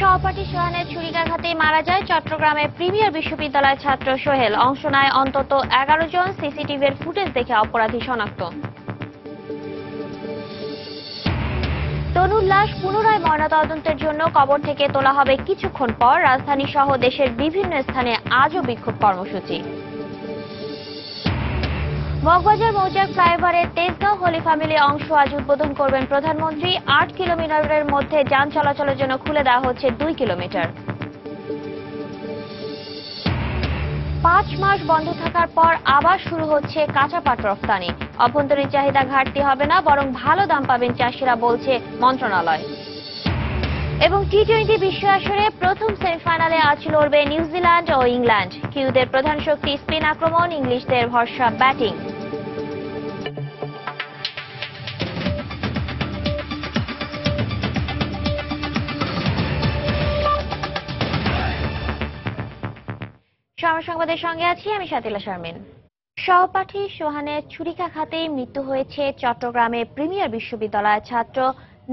সহপাঠী সোহানের ছুরিকাঘাতে মারা যায় চট্টগ্রামের প্রিমিয়ার বিশ্ববিদ্যালয়ের ছাত্র সোহেল। অংশ নেয় অন্তত এগারো জন সিসিটিভির ফুটেজ দেখে অপরাধী শনাক্ত। তনুর লাশ পুনরায় ময়নাতদন্তের জন্য কবর থেকে তোলা হবে কিছুক্ষণ পর। রাজধানী সহ দেশের বিভিন্ন স্থানে আজও বিক্ষোভ কর্মসূচি। মগবাজার মৌচাক ফ্লাইওভারের তেজগাঁও হোলি ফ্যামিলি অংশ আজ উদ্বোধন করবেন প্রধানমন্ত্রী। আট কিলোমিটারের মধ্যে যান চলাচলের জন্য খুলে দেওয়া হচ্ছে দুই কিলোমিটার। পাঁচ মাস বন্ধ থাকার পর আবার শুরু হচ্ছে কাঁচা পাট রফতানি। অভ্যন্তরীণ চাহিদা ঘাটতি হবে না, বরং ভালো দাম পাবেন চাষিরা বলছে মন্ত্রণালয়। এবং টি টোয়েন্টি বিশ্ব আসরে প্রথম সেমিফাইনালে আজ লড়বে নিউজিল্যান্ড ও ইংল্যান্ড। কিউদের প্রধান শক্তি স্পিন আক্রমণ, ইংলিশদের ভরসা ব্যাটিং। সংবাদের সঙ্গে আছি, আমি সাতিলা শারমিন। সহপাঠী সোহানের ছুরিকাঘাতে মৃত্যু হয়েছে চট্টগ্রামের প্রিমিয়ার বিশ্ববিদ্যালয়ের ছাত্র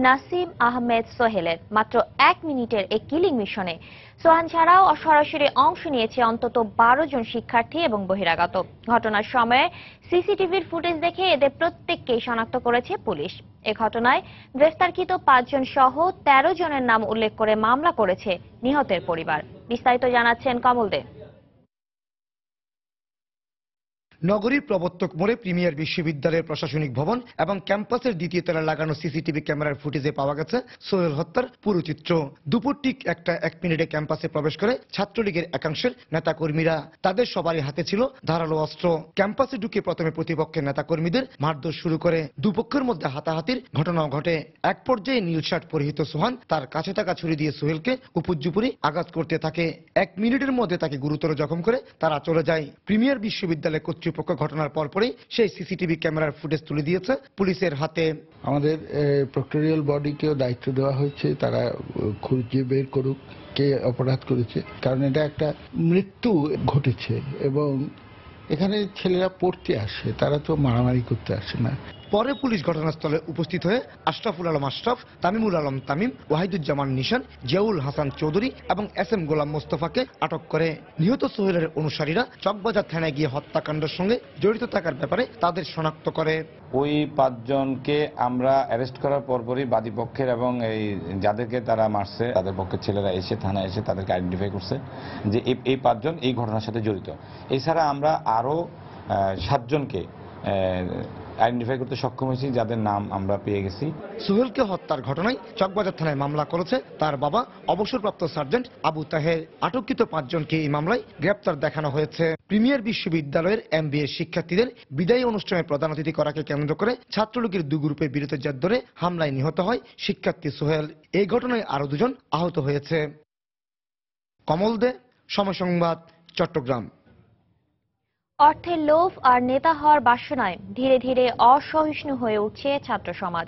নাসিম আহমেদ সোহেলের। মাত্র এক মিনিটের এই কিলিং মিশনে সোহান ছাড়াও সরাসরি অংশ নিয়েছে অন্তত বারো জন শিক্ষার্থী এবং বহিরাগত। ঘটনার সময়ে সিসিটিভির ফুটেজ দেখে এদের প্রত্যেককেই শনাক্ত করেছে পুলিশ। এ ঘটনায় গ্রেফতারকৃত পাঁচজন সহ তেরো জনের নাম উল্লেখ করে মামলা করেছে নিহতের পরিবার। বিস্তারিত জানাচ্ছেন কমল দে। নগরীর প্রবর্তক মোড়ে প্রিমিয়ার বিশ্ববিদ্যালয়ের প্রশাসনিক ভবন এবং ক্যাম্পাসের দ্বিতীয় তলায় লাগানো সিসিটিভি ক্যামেরার ফুটেজে পাওয়া গেছে সোহেল হত্যার পুরো চিত্র। দুপুর ঠিক একটা এক মিনিটে ক্যাম্পাসে প্রবেশ করে ছাত্রলীগের একাংশের নেতাকর্মীরা তাদের সবারই হাতে ছিল ধারালো অস্ত্র। ক্যাম্পাসে ঢুকে প্রথমে প্রতিপক্ষের নেতাকর্মীদের মারধর শুরু করে। দুপক্ষের মধ্যে হাতাহাতির ঘটনাও ঘটে। এক পর্যায়ে নীল শার্ট পরিহিত সোহান তার কাছে থাকা ছুরি দিয়ে সোহেলকে উপর্যুপুরি আঘাত করতে থাকে। এক মিনিটের মধ্যে তাকে গুরুতর জখম করে তারা চলে যায়। প্রিমিয়ার বিশ্ববিদ্যালয় কর্তৃপক্ষ ঘটনার পরপরই সেই সিসিটিভি ক্যামেরার ফুটেজ তুলে দিয়েছে। পুলিশের হাতে আমাদের প্রক্টোরিয়াল বডিকেও দায়িত্ব দেওয়া হয়েছে। তারা খুঁজে বের করুক, কে অপরাধ করেছে, কারণ এটা একটা মৃত্যু ঘটেছে এবং এখানে ছেলেরা পড়তে আসে, তারা তো মারামারি করতে আসে না। পরে পুলিশ ঘটনাস্থলে উপস্থিত হয়ে আশরাফুল আলম আশরাফ, তামিমুল আলম তামিম, ওয়াহিদুজ্জামান নিশান, জিয়াউল হাসান চৌধুরী এবং এস এম গোলাম মোস্তফাকে আটক করে। নিহত সোহেলের অনুসারীরা চকবাজার থানায় গিয়ে হত্যাকাণ্ডের সঙ্গে জড়িত থাকার ব্যাপারে তাদের শনাক্ত করে। ওই পাঁচজনকে আমরা অ্যারেস্ট করার পরপরই বাদীপক্ষের এবং এই যাদেরকে তারা মারছে, তাদের পক্ষের ছেলেরা এসে থানায় এসে তাদেরকে আইডেন্টিফাই করছে যে এই- পাঁচজন এই ঘটনার সাথে জড়িত। এছাড়া আমরা আরও সাতজনকে আইডেন্টিফাই করতে সক্ষম হয়েছি, যাদের নাম আমরা পেয়ে গেছি। সোহেলকে হত্যার ঘটনায় চকবাজার থানায় মামলা করেছে তার বাবা, অবসরপ্রাপ্ত সার্জেন্ট আবু তাহের। আটককৃত পাঁচজনকে এই মামলায় গ্রেপ্তার দেখানো হয়েছে। প্রিমিয়ার বিশ্ববিদ্যালয়ের এমবিএ শিক্ষার্থীদের বিদায়ী অনুষ্ঠানে প্রধান অতিথি করাকে কেন্দ্র করে ছাত্রলীগের দু গ্রুপের বিরুদ্ধে জের ধরে হামলায় নিহত হয় শিক্ষার্থী সোহেল। এই ঘটনায় আরও দুজন আহত হয়েছে। কমল দে, সময় সংবাদ, চট্টগ্রাম। অর্থের লোভ আর নেতা হওয়ার বাসনায় ধীরে ধীরে অসহিষ্ণু হয়ে উঠছে ছাত্র সমাজ।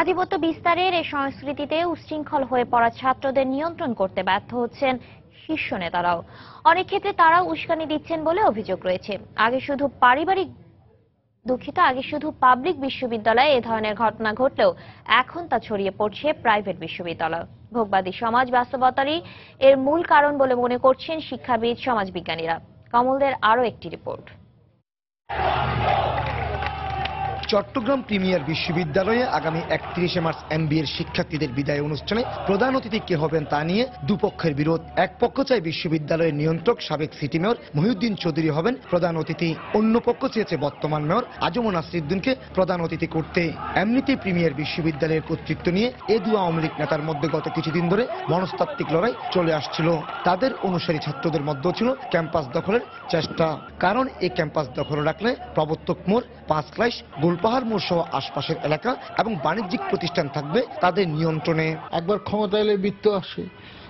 আধিপত্য বিস্তারের এই সংস্কৃতিতে উচ্ছৃঙ্খল হয়ে পড়া ছাত্রদের নিয়ন্ত্রণ করতে ব্যর্থ হচ্ছেন শীর্ষ নেতারাও। অনেক ক্ষেত্রে তারাও উস্কানি দিচ্ছেন বলে অভিযোগ রয়েছে। আগে শুধু পারিবারিক দুঃখিত, আগে শুধু পাবলিক বিশ্ববিদ্যালয়ে এ ধরনের ঘটনা ঘটলেও এখন তা ছড়িয়ে পড়ছে প্রাইভেট বিশ্ববিদ্যালয়। ভোগবাদী সমাজ বাস্তবতারই এর মূল কারণ বলে মনে করছেন শিক্ষাবিদ সমাজবিজ্ঞানীরা কমলদের আরও একটি রিপোর্ট। চট্টগ্রাম প্রিমিয়ার বিশ্ববিদ্যালয়ে আগামী একত্রিশে মার্চ এমবিএর শিক্ষার্থীদের বিদায় অনুষ্ঠানে প্রধান অতিথি কে হবেন তা নিয়ে দুপক্ষের বিরোধ। এক পক্ষ চায় বিশ্ববিদ্যালয়ের নিয়ন্ত্রক, সাবেক সিটি মেয়র মহিউদ্দিন চৌধুরী হবেন প্রধান অতিথি। অন্য পক্ষ চেয়েছে বর্তমান মেয়র আজমন নাসিরুদ্দিনকে প্রধান অতিথি করতে। এমনিতেই প্রিমিয়ার বিশ্ববিদ্যালয়ের কর্তৃত্ব নিয়ে এ দু আওয়ামী লীগ নেতার মধ্যে গত কিছুদিন ধরে মনস্তাত্ত্বিক লড়াই চলে আসছিল। তাদের অনুসারী ছাত্রদের মধ্যেও ছিল ক্যাম্পাস দখলের চেষ্টা। কারণ এই ক্যাম্পাস দখল রাখলে প্রবর্তক মোড়, পাঁচ ক্লাইশ গোলপাহাড় মোড় সহ আশপাশের এলাকা এবং বাণিজ্যিক প্রতিষ্ঠান থাকবে তাদের নিয়ন্ত্রণে। একবার ক্ষমতা এলে বৃত্ত আসে।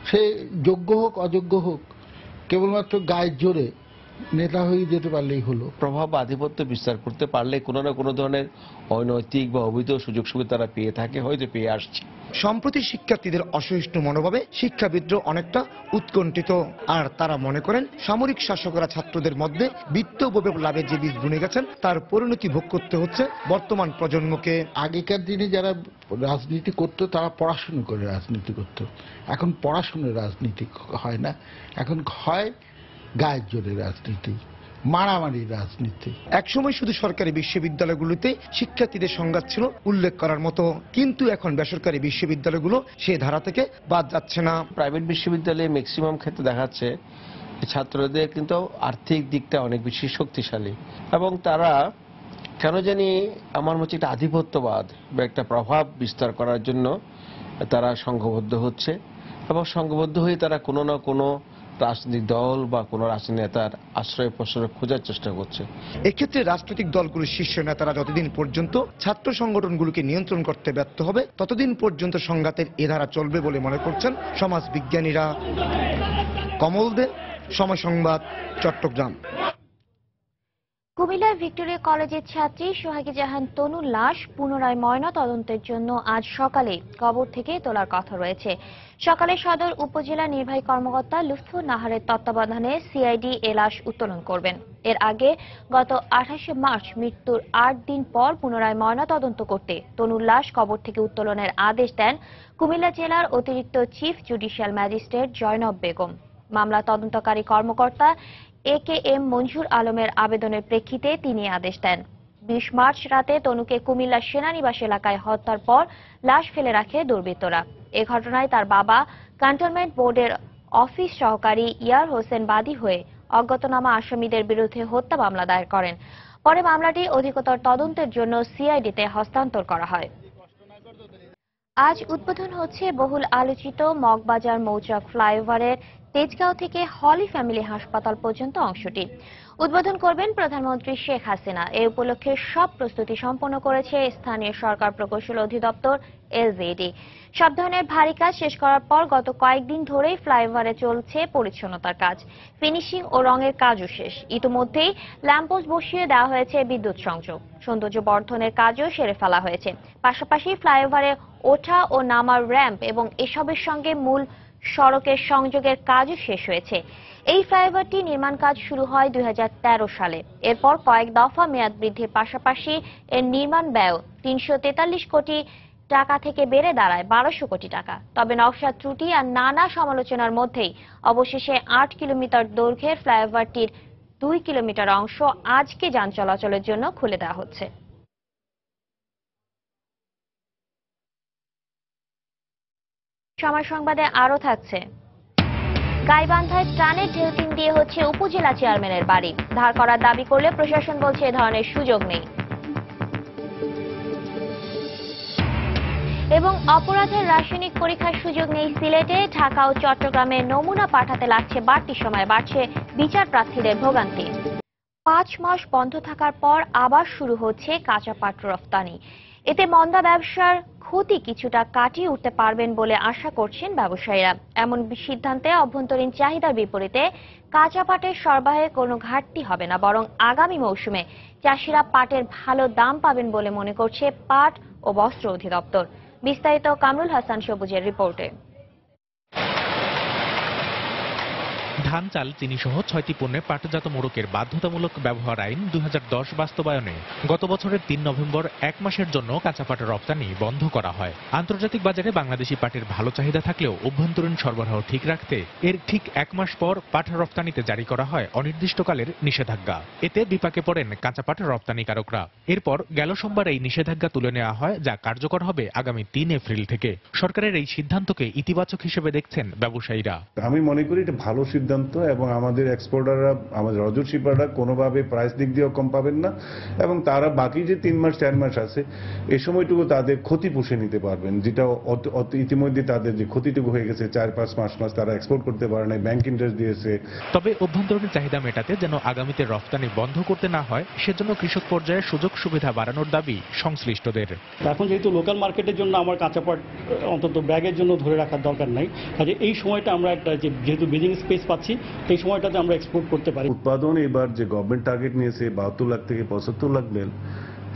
সে যোগ্য হোক, অযোগ্য হোক, কেবলমাত্র গায়ের জোরে নেতা হয়ে যেতে পারলেই হলো। প্রভাব বা আধিপত্য বিস্তার করতে পারলে কোনো না কোনো ধরনের অনৈতিক বা অবৈধ সুযোগ সুবিধা তারা পেয়ে থাকে হয়তো পেয়ে আসছে। সম্প্রতি শিক্ষার্থীদের অসহিষ্ণু মনোভাবে শিক্ষাবিদ অনেকটা উৎকণ্ঠিত। আর তারা মনে করেন সামরিক শাসকরা ছাত্রদের মধ্যে বিত্ত উপভোগ লাভের যে বীজ বুনে গেছেন তার পরিণতি ভোগ করতে হচ্ছে বর্তমান প্রজন্মকে। আগেকার দিনে যারা রাজনীতি করতো তারা পড়াশুনো করে রাজনীতি করতো। এখন পড়াশুনো রাজনীতি হয় না। এখন হয় গায়ের জোরে রাজনীতি মারামারি রাজনীতি। একসময় শুধু সরকারি বিশ্ববিদ্যালয়গুলোতে শিক্ষার্থীদের সংঘাত ছিল উল্লেখ করার মতো, কিন্তু এখন বেসরকারি বিশ্ববিদ্যালয়গুলো সে ধারা থেকে বাদ যাচ্ছে না। প্রাইভেট বিশ্ববিদ্যালয়ে ম্যাক্সিমাম ক্ষেত্রে দেখাচ্ছে ছাত্রদের কিন্তু আর্থিক দিকটা অনেক বেশি শক্তিশালী। এবং তারা কেন জানি আমার মধ্যে একটা আধিপত্যবাদ বা একটা প্রভাব বিস্তার করার জন্য তারা সংঘবদ্ধ হচ্ছে। এবং সংঘবদ্ধ হয়ে তারা কোনো না কোনো রাজনৈতিক দল বা কোনো রাজনৈতিক নেতার আশ্রয় প্রশ্রয় খোঁজার চেষ্টা করছে। এক্ষেত্রে রাজনৈতিক দলগুলোর শীর্ষ নেতারা যতদিন পর্যন্ত ছাত্র সংগঠনগুলোকে নিয়ন্ত্রণ করতে ব্যর্থ হবে, ততদিন পর্যন্ত সংঘাতের এ ধারা চলবে বলে মনে করছেন সমাজ বিজ্ঞানীরা কমল দে সময় সংবাদ, চট্টগ্রাম। কুমিল্লার ভিক্টোরিয়া কলেজের ছাত্রী সোহাগী জাহান তনুর লাশ পুনরায় ময়না তদন্তের জন্য আজ সকালে কবর থেকে তোলার কথা রয়েছে। সকালে সদর উপজেলা নির্বাহী কর্মকর্তা লুৎফু নাহারের তত্ত্বাবধানে সিআইডি এ লাশ উত্তোলন করবেন। এর আগে গত আঠাশে মার্চ মৃত্যুর আট দিন পর পুনরায় ময়না তদন্ত করতে তনুর লাশ কবর থেকে উত্তোলনের আদেশ দেন কুমিল্লা জেলার অতিরিক্ত chief judicial magistrate Zainab Begum. মামলা তদন্তকারী কর্মকর্তা এ কে এম মঞ্জুর আলমের আবেদনের প্রেক্ষিতে তিনি আদেশ দেন। বিশ মার্চ রাতে তনুকে কুমিল্লা সেনানিবাস এলাকায় হত্যার পর লাশ ফেলে রাখে দুর্বৃত্তরা। এ ঘটনায় তার বাবা ক্যান্টনমেন্ট বোর্ডের অফিস সহকারী ইয়ার হোসেন বাদী হয়ে অজ্ঞাতনামা আসামিদের বিরুদ্ধে হত্যা মামলা দায়ের করেন। পরে মামলাটি অধিকতর তদন্তের জন্য সিআইডিতে হস্তান্তর করা হয়। আজ উদ্বোধন হচ্ছে বহুল আলোচিত মগবাজার মৌচাক ফ্লাইওভারের তেজগাঁও থেকে হলি ফ্যামিলি হাসপাতাল পর্যন্ত অংশটি। উদ্বোধন করবেন প্রধানমন্ত্রী শেখ হাসিনা। এ উপলক্ষে সব প্রস্তুতি সম্পন্ন করেছে স্থানীয় সরকার প্রকৌশল অধিদপ্তর, এলজেডি। সব ধরনের ভারী কাজ শেষ করার পর গত কয়েকদিন ধরেই ফ্লাইওভারে চলছে পরিচ্ছন্নতার কাজ। ফিনিশিং ও রঙের কাজও শেষ। ইতিমধ্যেই ল্যাম্পোস্ট বসিয়ে দেওয়া হয়েছে বিদ্যুৎ সংযোগ। সৌন্দর্য বর্ধনের কাজও সেরে ফেলা হয়েছে। পাশাপাশি ফ্লাইওভারে ওঠা ও নামার র্যাম্প এবং এসবের সঙ্গে মূল সড়কের সংযোগের কাজও শেষ হয়েছে। এই ফ্লাইওভারটি নির্মাণ কাজ শুরু হয় দুই হাজার তেরো সালে। এরপর কয়েক দফা মেয়াদ বৃদ্ধির পাশাপাশি এর নির্মাণ ব্যয় তিনশো তেতাল্লিশ কোটি টাকা থেকে বেড়ে দাঁড়ায় বারোশো কোটি টাকা। তবে নকশা ত্রুটি আর নানা সমালোচনার মধ্যেই অবশেষে আট কিলোমিটার দৈর্ঘ্যের ফ্লাইওভারটির দুই কিলোমিটার অংশ আজকে যান চলাচলের জন্য খুলে দেওয়া হচ্ছে। সময় সংবাদে আরও থাকছে। গাইবান্ধায় ত্রাণের ঢেউটিন দিয়ে হচ্ছে উপজেলা চেয়ারম্যানের বাড়ি। ধার করার দাবি করলে প্রশাসন বলছে এ ধরনের সুযোগ নেই। এবং অপরাধের রাসায়নিক পরীক্ষার সুযোগ নেই সিলেটে। ঢাকা ও চট্টগ্রামে নমুনা পাঠাতে লাগছে বাড়তি সময়, বাড়ছে বিচার প্রার্থীদের ভোগান্তি। পাঁচ মাস বন্ধ থাকার পর আবার শুরু হচ্ছে কাঁচা পাট রফতানি। এতে মন্দা ব্যবসার ক্ষতি কিছুটা কাটিয়ে উঠতে পারবেন বলে আশা করছেন ব্যবসায়ীরা। এমন সিদ্ধান্তে অভ্যন্তরীণ চাহিদার বিপরীতে কাঁচা পাটের সরবরাহে কোনো ঘাটতি হবে না, বরং আগামী মৌসুমে চাষিরা পাটের ভালো দাম পাবেন বলে মনে করছে পাট ও বস্ত্র অধিদপ্তর। বিস্তারিত কামরুল হাসান সবুজের রিপোর্টে। ধান চাল চিনি সহ ছয়টি পণ্যে পাটজাত মোড়কের বাধ্যতামূলক ব্যবহার আইন দুই হাজার দশ বাস্তবায়নে গত বছরের তিন নভেম্বর এক মাসের জন্য কাঁচা পাটের রপ্তানি বন্ধ করা হয়। আন্তর্জাতিক বাজারে বাংলাদেশি পাটের ভালো চাহিদা থাকলেও অভ্যন্তরীণ সরবরাহ ঠিক রাখতে এর ঠিক এক মাস পর পাট রপ্তানিতে জারি করা হয় অনির্দিষ্টকালের নিষেধাজ্ঞা। এতে বিপাকে পড়েন কাঁচা পাট রপ্তানিকারকরা। এরপর গেল সোমবার এই নিষেধাজ্ঞা তুলে নেওয়া হয়, যা কার্যকর হবে আগামী তিন এপ্রিল থেকে। সরকারের এই সিদ্ধান্তকে ইতিবাচক হিসেবে দেখছেন ব্যবসায়ীরা। আমি মনে করি এটা ভালো সিদ্ধান্ত এবং আমাদের এক্সপোর্টাররা আমাদের রজত শিপাররা কোনোভাবে প্রাইস দিক দিয়েও কম পাবেন না এবং তারা বাকি যে তিন মাস চার মাস আছে এ সময়টুকু তাদের ক্ষতি পুষে নিতে পারবেন। যেটা ইতিমধ্যে তাদের যে ক্ষতিটুকু হয়ে গেছে চার পাঁচ মাস মাস তারা এক্সপোর্ট করতে পারে না ব্যাংক ইন্টারেস্ট দিয়েছে। তবে অভ্যন্তরীণ চাহিদা মেটাতে যেন আগামীতে রফতানি বন্ধ করতে না হয় সেজন্য কৃষক পর্যায়ে সুযোগ সুবিধা বাড়ানোর দাবি সংশ্লিষ্টদের। এখন যেহেতু লোকাল মার্কেটের জন্য আমার কাঁচা পাট অন্তত ব্যাগের জন্য ধরে রাখার দরকার নাই কাজে এই সময়টা আমরা একটা যেহেতু ব্রিজিং স্পেস পাচ্ছি পাচ্ছি, এই সময়টাতে আমরা এক্সপোর্ট করতে পারি। উৎপাদন এবার যে গভর্নমেন্ট টার্গেট নিয়েছে, বাহাত্তর লাখ থেকে পঁচাত্তর লাখ বেল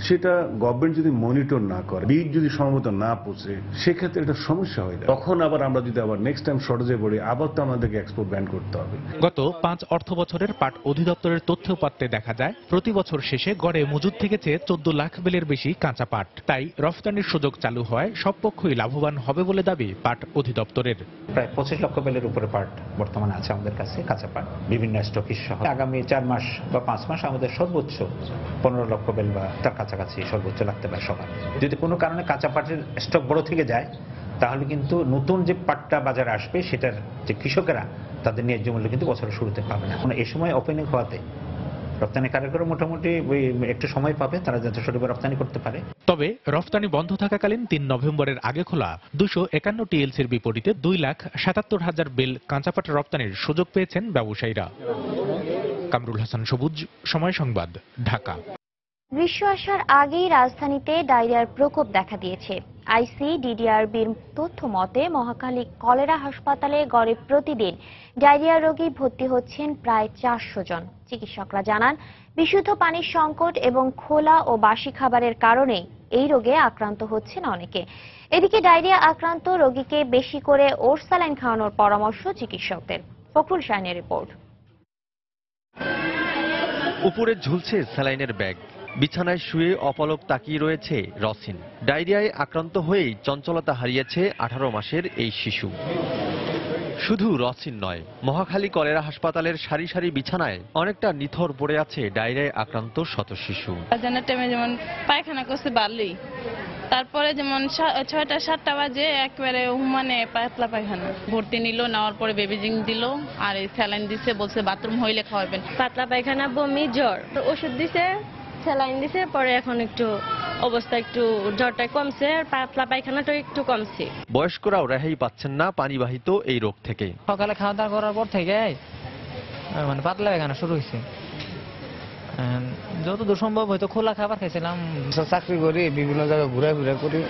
সেটা গভর্নমেন্ট যদি মনিটর না করে বীজ যদি সম্ভবত না পৌঁছে সেক্ষেত্রে একটা সমস্যা হয়ে যায়। তখন আবার আমরা যদি আবার নেক্সট টাইম শর্টেজে পড়ি আবার তো আমাদেরকে এক্সপোর্ট ব্যান করতে হবে। গত পাঁচ অর্থ বছরের পাট অধিদপ্তরের তথ্য পাত্রে দেখা যায় প্রতি বছর শেষে গড়ে মজুদ থেকেছে চোদ্দ লাখ বেলের বেশি কাঁচা পাট। তাই রফতানির সুযোগ চালু হয় সব পক্ষই লাভবান হবে বলে দাবি পাট অধিদপ্তরের। প্রায় পঁচিশ লক্ষ বেলের উপরে পাট বর্তমানে আছে আমাদের কাছে কাঁচা পাট। বিভিন্ন স্টকিস সহ আগামী চার মাস বা পাঁচ মাস আমাদের সর্বোচ্চ পনেরো লক্ষ বেল বা তার কাছাকাছি সর্বোচ্চ লাগতে পারে সবার। যদি কোনো কারণে কাঁচা পাটের স্টক বড় থেকে যায়, তাহলে কিন্তু নতুন যে পাটটা বাজারে আসবে, সেটার যে কৃষকেরা, তাদের ন্যায্য মূল্য কিন্তু বছরের শুরুতে পাবে না। এখন এই সময় ওপেনিং হওয়াতে মোটামুটি ওই একটু সময় পাবে, তারা রপ্তানি করতে পারে। তবে রফতানি বন্ধ থাকাকালীন তিন নভেম্বরের আগে খোলা দুশো একান্ন টিএলসির বিপরীতে দুই লাখ সাতাত্তর হাজার বেল কাঁচাপাট রপ্তানির সুযোগ পেয়েছেন ব্যবসায়ীরা। কামরুল হাসান সবুজ, সময় সংবাদ, ঢাকা। গ্রীষ্ম আসার আগেই রাজধানীতে ডায়রিয়ার প্রকোপ দেখা দিয়েছে। আইসিডিডিআরবির তথ্য মতে মহাখালী কলেরা হাসপাতালে গড়ে প্রতিদিন ডায়রিয়া রোগী ভর্তি হচ্ছেন প্রায় চারশো জন। চিকিৎসকরা জানান, বিশুদ্ধ পানির সংকট এবং খোলা ও বাসি খাবারের কারণে এই রোগে আক্রান্ত হচ্ছেন অনেকে। এদিকে ডায়রিয়া আক্রান্ত রোগীকে বেশি করে ওরসালাইন খাওয়ানোর পরামর্শ চিকিৎসকদের। ফখরুল শাহিনের রিপোর্ট। উপরে ঝুলছে স্যালাইনের ব্যাগ। বিছানায় শুয়ে অপলক তাকিয়ে রয়েছে রসিন। ডায়রিয়ায় আক্রান্ত হয়েই চঞ্চলতা হারিয়েছে আঠারো মাসের এই শিশু। শুধু রসিন নয় মহাখালী কলেরা হাসপাতালের সারি সারি বিছানায় অনেকটা নিথর পড়ে আছে ডায়রিয়ায় আক্রান্ত শত শিশু। টাইমে যেমন পায়খানা করছে বাড়লেই তারপরে যেমন ছয়টা সাতটা বাজে একবারে মানে পাতলা পায়খানা। ভর্তি নিল নেওয়ার পরে বেবিজিং দিল আর এই স্যালাইন দিছে বলছে বাথরুম হইলে খাওয়াবেন। পাতলা পায়খানা বমি জ্বর। ওষুধ দিছে স্যালাইন দিছে পরে এখন একটু অবস্থা একটু জ্বরটা কমছে আর পাতলা পায়খানাটা একটু কমছে। বয়স্করাও রেহাই পাচ্ছেন না পানিবাহিত এই রোগ থেকে। সকালে খাওয়া দাওয়া করার পর থেকে মানে পাতলা পায়খানা শুরু হয়েছে যতদূর সম্ভব হয়তো খোলা খাবার খাইছিলাম। চাকরি করি বিভিন্ন জায়গায় ঘুরে ঘুরে করি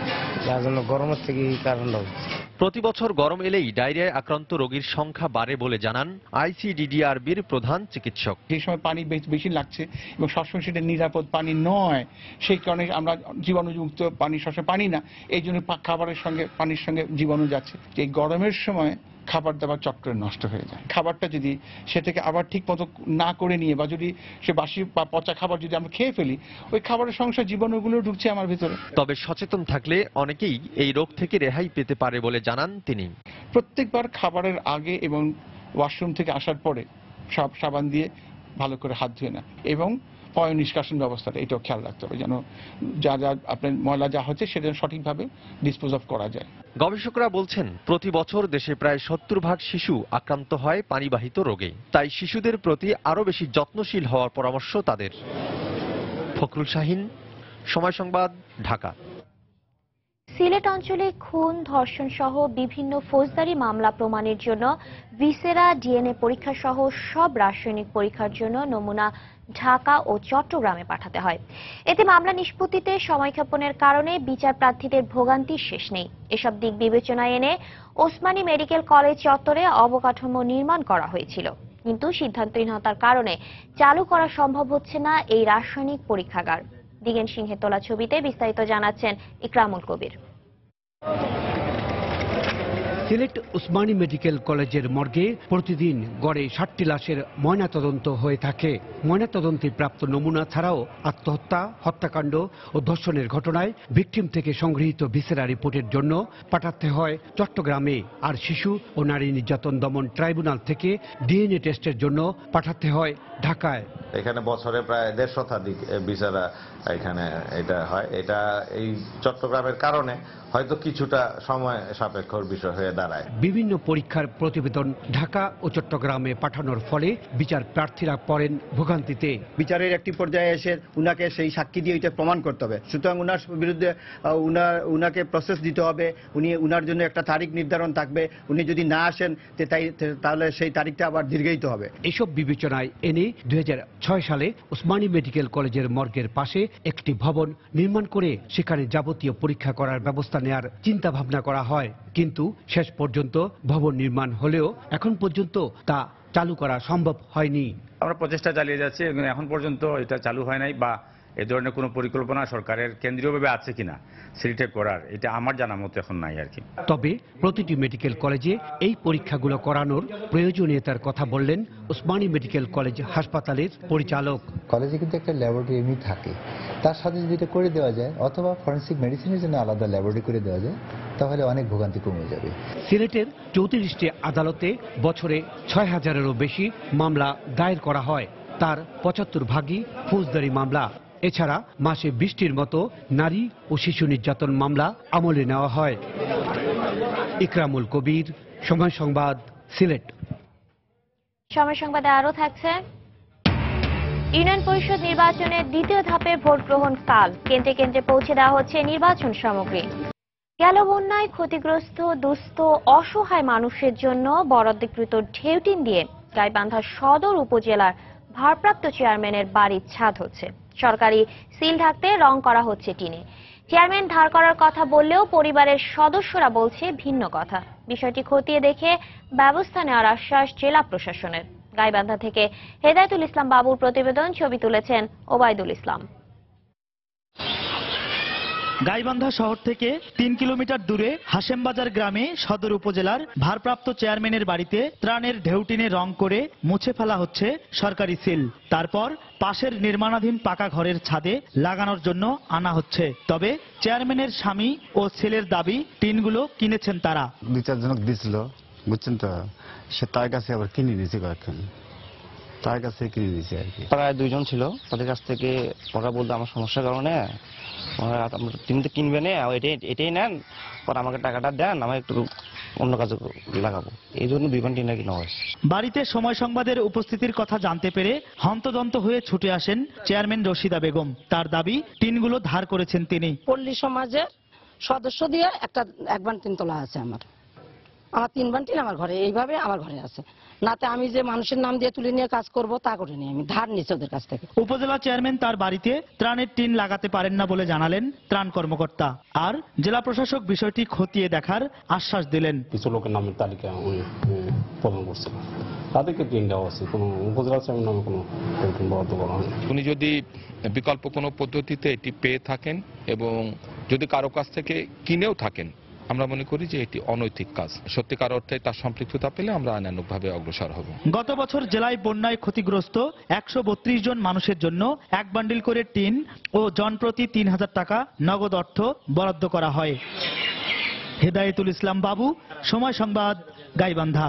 যার জন্য গরমের থেকে এই কারণটা হচ্ছে। প্রতি বছর গরম এলেই ডায়রিয়ায় আক্রান্ত রোগীর সংখ্যা বাড়ে বলে জানান আইসিডিডিআরবির প্রধান চিকিৎসক। যে সময় পানি বেশ- লাগছে এবং সবসময় সেটা নিরাপদ পানি নয়, সেই কারণে আমরা জীবাণুযুক্ত পানি সবসময় পানি না, এই জন্য খাবারের সঙ্গে, পানির সঙ্গে জীবাণু যাচ্ছে। এই গরমের সময় খাবার দাবার চক্রে নষ্ট হয়ে যায়। খাবারটা যদি সে থেকে আবার ঠিক মতো না করে নিয়ে বা যদি সে বাসি বা পচা খাবার যদি আমরা খেয়ে ফেলি ওই খাবারের সংসার জীবাণুগুলো ঢুকছে আমার ভিতরে। তবে সচেতন থাকলে অনেকেই এই রোগ থেকে রেহাই পেতে পারে বলে জানান তিনি। প্রত্যেকবার খাবারের আগে এবং ওয়াশরুম থেকে আসার পরে সব সাবান দিয়ে ভালো করে হাত ধুয়ে না। এবং পয় নিষ্কাশন ব্যবস্থাটা এটাও খেয়াল রাখতে হবে যেন যা যা আপনার ময়লা যা হচ্ছে সেটা যেন সঠিকভাবে ডিসপোজ অফ করা যায়। গবেষকরা বলছেন প্রতি বছর দেশে প্রায় সত্তর ভাগ শিশু আক্রান্ত হয় পানিবাহিত রোগে। তাই শিশুদের প্রতি আরও বেশি যত্নশীল হওয়ার পরামর্শ তাদের। ফখরুল শাহিন সময় সংবাদ ঢাকা। সিলেট অঞ্চলে খুন ধর্ষণ সহ বিভিন্ন ফৌজদারি মামলা প্রমাণের জন্য ভিসেরা ডিএনএ পরীক্ষা সহ সব রাসায়নিক পরীক্ষার জন্য নমুনা ঢাকা ও চট্টগ্রামে পাঠাতে হয়। এতে মামলা নিষ্পত্তিতে সময়ক্ষেপণের কারণে বিচার প্রার্থীদের ভোগান্তির শেষ নেই। এসব দিক বিবেচনায় এনে ওসমানী মেডিকেল কলেজ চত্বরে অবকাঠামো নির্মাণ করা হয়েছিল। কিন্তু সিদ্ধান্তহীনতার কারণে চালু করা সম্ভব হচ্ছে না এই রাসায়নিক পরীক্ষাগার। দিগেন সিংহের তোলা ছবিতে বিস্তারিত জানাচ্ছেন ইকরামুল কবির। সিলেট উসমানী মেডিকেল কলেজের মর্গে প্রতিদিন গড়ে ষাটটি লাশের ময়নাতদন্ত হয়ে থাকে। ময়নাতদন্তে প্রাপ্ত নমুনা ছাড়াও আত্মহত্যা, হত্যাকাণ্ড ও ধর্ষণের ঘটনায় ভিকটিম থেকে সংগৃহীত ভিসেরা রিপোর্টের জন্য পাঠাতে হয় চট্টগ্রামে। আর শিশু ও নারী নির্যাতন দমন ট্রাইব্যুনাল থেকে ডিএনএ টেস্টের জন্য পাঠাতে হয় ঢাকায়। এখানে বছরে প্রায় দেড় শতাধিক বিচারা এখানে এটা হয়। এটা এই চট্টগ্রামের কারণে হয়তো কিছুটা সময় সাপেক্ষর বিষয় হয়ে দাঁড়ায়। বিভিন্ন পরীক্ষার প্রতিবেদন ঢাকা ও চট্টগ্রামে পাঠানোর ফলে বিচার প্রার্থীরা পড়েন ভোগান্তিতে। বিচারের একটি পর্যায়ে এসে উনাকে সেই সাক্ষী দিয়ে এটা প্রমাণ করতে হবে। সুতরাং উনার বিরুদ্ধে উনার উনাকে প্রসেস দিতে হবে। উনি উনার জন্য একটা তারিখ নির্ধারণ থাকবে। উনি যদি না আসেন তাই- তাহলে সেই তারিখটা আবার দীর্ঘায়িত হবে। এসব বিবেচনায় এনে দুই হাজার ছয় সালে ওসমানী মেডিকেল কলেজের মর্গের পাশে একটি ভবন নির্মাণ করে সেখানে যাবতীয় পরীক্ষা করার ব্যবস্থা নেয়ার চিন্তা ভাবনা করা হয়। কিন্তু শেষ পর্যন্ত ভবন নির্মাণ হলেও এখন পর্যন্ত তা চালু করা সম্ভব হয়নি। আমরা প্রচেষ্টা চালিয়ে যাচ্ছি এখন পর্যন্ত এটা চালু হয় নাই বা এ ধরনের কোনো পরিকল্পনা সরকারের কেন্দ্রীয়ভাবে আছে কিনা সিলেটে করার এটা আমার জানা মতো এখন নাই আর কি। তবে প্রতিটি মেডিকেল কলেজে এই পরীক্ষাগুলো করানোর প্রয়োজনীয়তার কথা বললেন ওসমানী মেডিকেল কলেজ হাসপাতালের পরিচালক। কলেজে কিন্তু একটা ল্যাবরেটরি এমনি থাকে। তার সাথে যদি এটা করে দেওয়া যায় অথবা ফরেন্সিক মেডিসিনের জন্য আলাদা ল্যাবরেটরি করে দেওয়া যায় তাহলে অনেক ভোগান্তি কমে যাবে। সিলেটের চৌত্রিশটি আদালতে বছরে ছয় হাজারেরও বেশি মামলা দায়ের করা হয়। তার পঁচাত্তর ভাগই ফৌজদারি মামলা। এছাড়া মাসে বৃষ্টির মতো নারী ও শিশু নির্যাতন মামলা আমলে নেওয়া হয়। ইকরামুল কবির সময় সংবাদ সিলেট। সময় সংবাদে আরও থাকছে। ইউনিয়ন পরিষদ নির্বাচনের দ্বিতীয় ধাপে ভোট গ্রহণ কাল কেন্দ্রে কেন্দ্রে পৌঁছে দেওয়া হচ্ছে নির্বাচন সামগ্রী। গেল বন্যায় ক্ষতিগ্রস্ত, দুস্থ, অসহায় মানুষের জন্য বরাদ্দকৃত ঢেউটিন দিয়ে গাইবান্ধা সদর উপজেলার ভারপ্রাপ্ত চেয়ারম্যানের বাড়ির ছাদ হচ্ছে। সরকারি সিল ঢাকতে রং করা হচ্ছে টিনে। চেয়ারম্যান ধার করার কথা বললেও পরিবারের সদস্যরা বলছে ভিন্ন কথা। বিষয়টি খতিয়ে দেখে ব্যবস্থা নেওয়ার আশ্বাস জেলা প্রশাসনের। গাইবান্ধা থেকে হেদায়তুল ইসলাম বাবুর প্রতিবেদন ছবি তুলেছেন ওবায়দুল ইসলাম। গাইবান্ধা শহর থেকে তিন কিলোমিটার দূরে হাসেমবাজার গ্রামে সদর উপজেলার ভারপ্রাপ্ত চেয়ারম্যানের বাড়িতে ত্রাণের ঢেউটিনে রং করে মুছে ফেলা হচ্ছে সরকারি সিল। তারপর পাশের নির্মাণাধীন পাকা ঘরের ছাদে লাগানোর জন্য আনা হচ্ছে। তবে চেয়ারম্যানের স্বামী ও ছেলের দাবি টিনগুলো কিনেছেন তারা। দুই চারজনক দিছিল। বুঝছেন তো? সে তার কাছে আবার কিনে নিয়েছে কয়েকখান তার কাছে কিনে নিয়েছে আর কি। প্রায় দুইজন ছিল। তাদের কাছ থেকে ওরা বলতো আমার সমস্যার কারণে আমরা- তুমি তো কিনবে না এটাই এটাই নেন পর আমাকে টাকাটা দেন আমি একটু অন্য কাজে লাগাবো। এই জন্য দুই ঘণ্টা কিনা কিনা হয়েছে বাড়িতে সময় সংবাদের উপস্থিতির কথা জানতে পেরে হন্তদন্ত হয়ে ছুটে আসেন চেয়ারম্যান রশিদা বেগম। তার দাবি টিনগুলো ধার করেছেন তিনি। পল্লী সমাজের সদস্য দিয়ে একটা এক বান তিন তোলা আছে আমার। আমার তিন বান্টিন আমার ঘরে এইভাবে আমার ঘরে আছে। নাতে আমি যে মানুষের নাম দিয়ে তুলে নিয়ে কাজ করব তা করিনি আমি। ধার নিচ্ছি ওদের কাছ থেকে। উপজেলা চেয়ারম্যান তার বাড়িতে ত্রাণের টিন লাগাতে পারেন না বলে জানালেন ত্রাণ কর্মকর্তা। আর জেলা প্রশাসক বিষয়টি খতিয়ে দেখার আশ্বাস দিলেন। কিছু লোকের নামের তালিকা উনি প্রদান করছেন। তাদেরকে টিন দেওয়া আছে কোনো উপজেলা চেয়ারম্যান নামে কোনো টিন বরাদ্দ করা হয়নি। উনি যদি বিকল্প কোনো পদ্ধতিতে এটি পেয়ে থাকেন এবং যদি কারও কাছ থেকে কিনেও থাকেন আমরা মনে করি যে এটি অনৈতিক কাজ। সত্যিকার অর্থে তার সম্পৃক্ততা পেলে আমরা আইনানুগভাবে অগ্রসর হব। গত বছর জেলায় বন্যায় ক্ষতিগ্রস্ত একশো জন মানুষের জন্য এক বান্ডিল করে টিন ও জনপ্রতি তিন হাজার টাকা নগদ অর্থ বরাদ্দ করা হয়। হেদায়েতুল ইসলাম বাবু সময় সংবাদ গাইবান্ধা।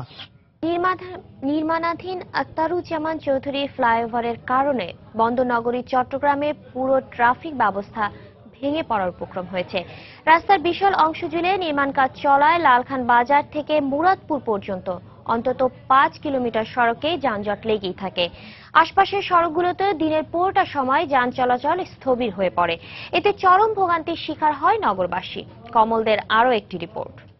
নির্মাণাধীন আক্তারুজ্জামান চৌধুরী ফ্লাইওভারের কারণে বন্দরনগরী চট্টগ্রামে পুরো ট্রাফিক ব্যবস্থা ভেঙে পড়ার উপক্রম হয়েছে। রাস্তার বিশাল অংশ জুড়ে নির্মাণ কাজ চলায় লালখান বাজার থেকে মুরাদপুর পর্যন্ত। অন্তত পাঁচ কিলোমিটার সড়কে যানজট লেগেই থাকে। আশপাশের সড়কগুলোতে দিনের পুরোটা সময় যান চলাচল স্থবির হয়ে পড়ে। এতে চরম ভোগান্তির শিকার হয় নগরবাসী। কমলদের আরও একটি রিপোর্ট।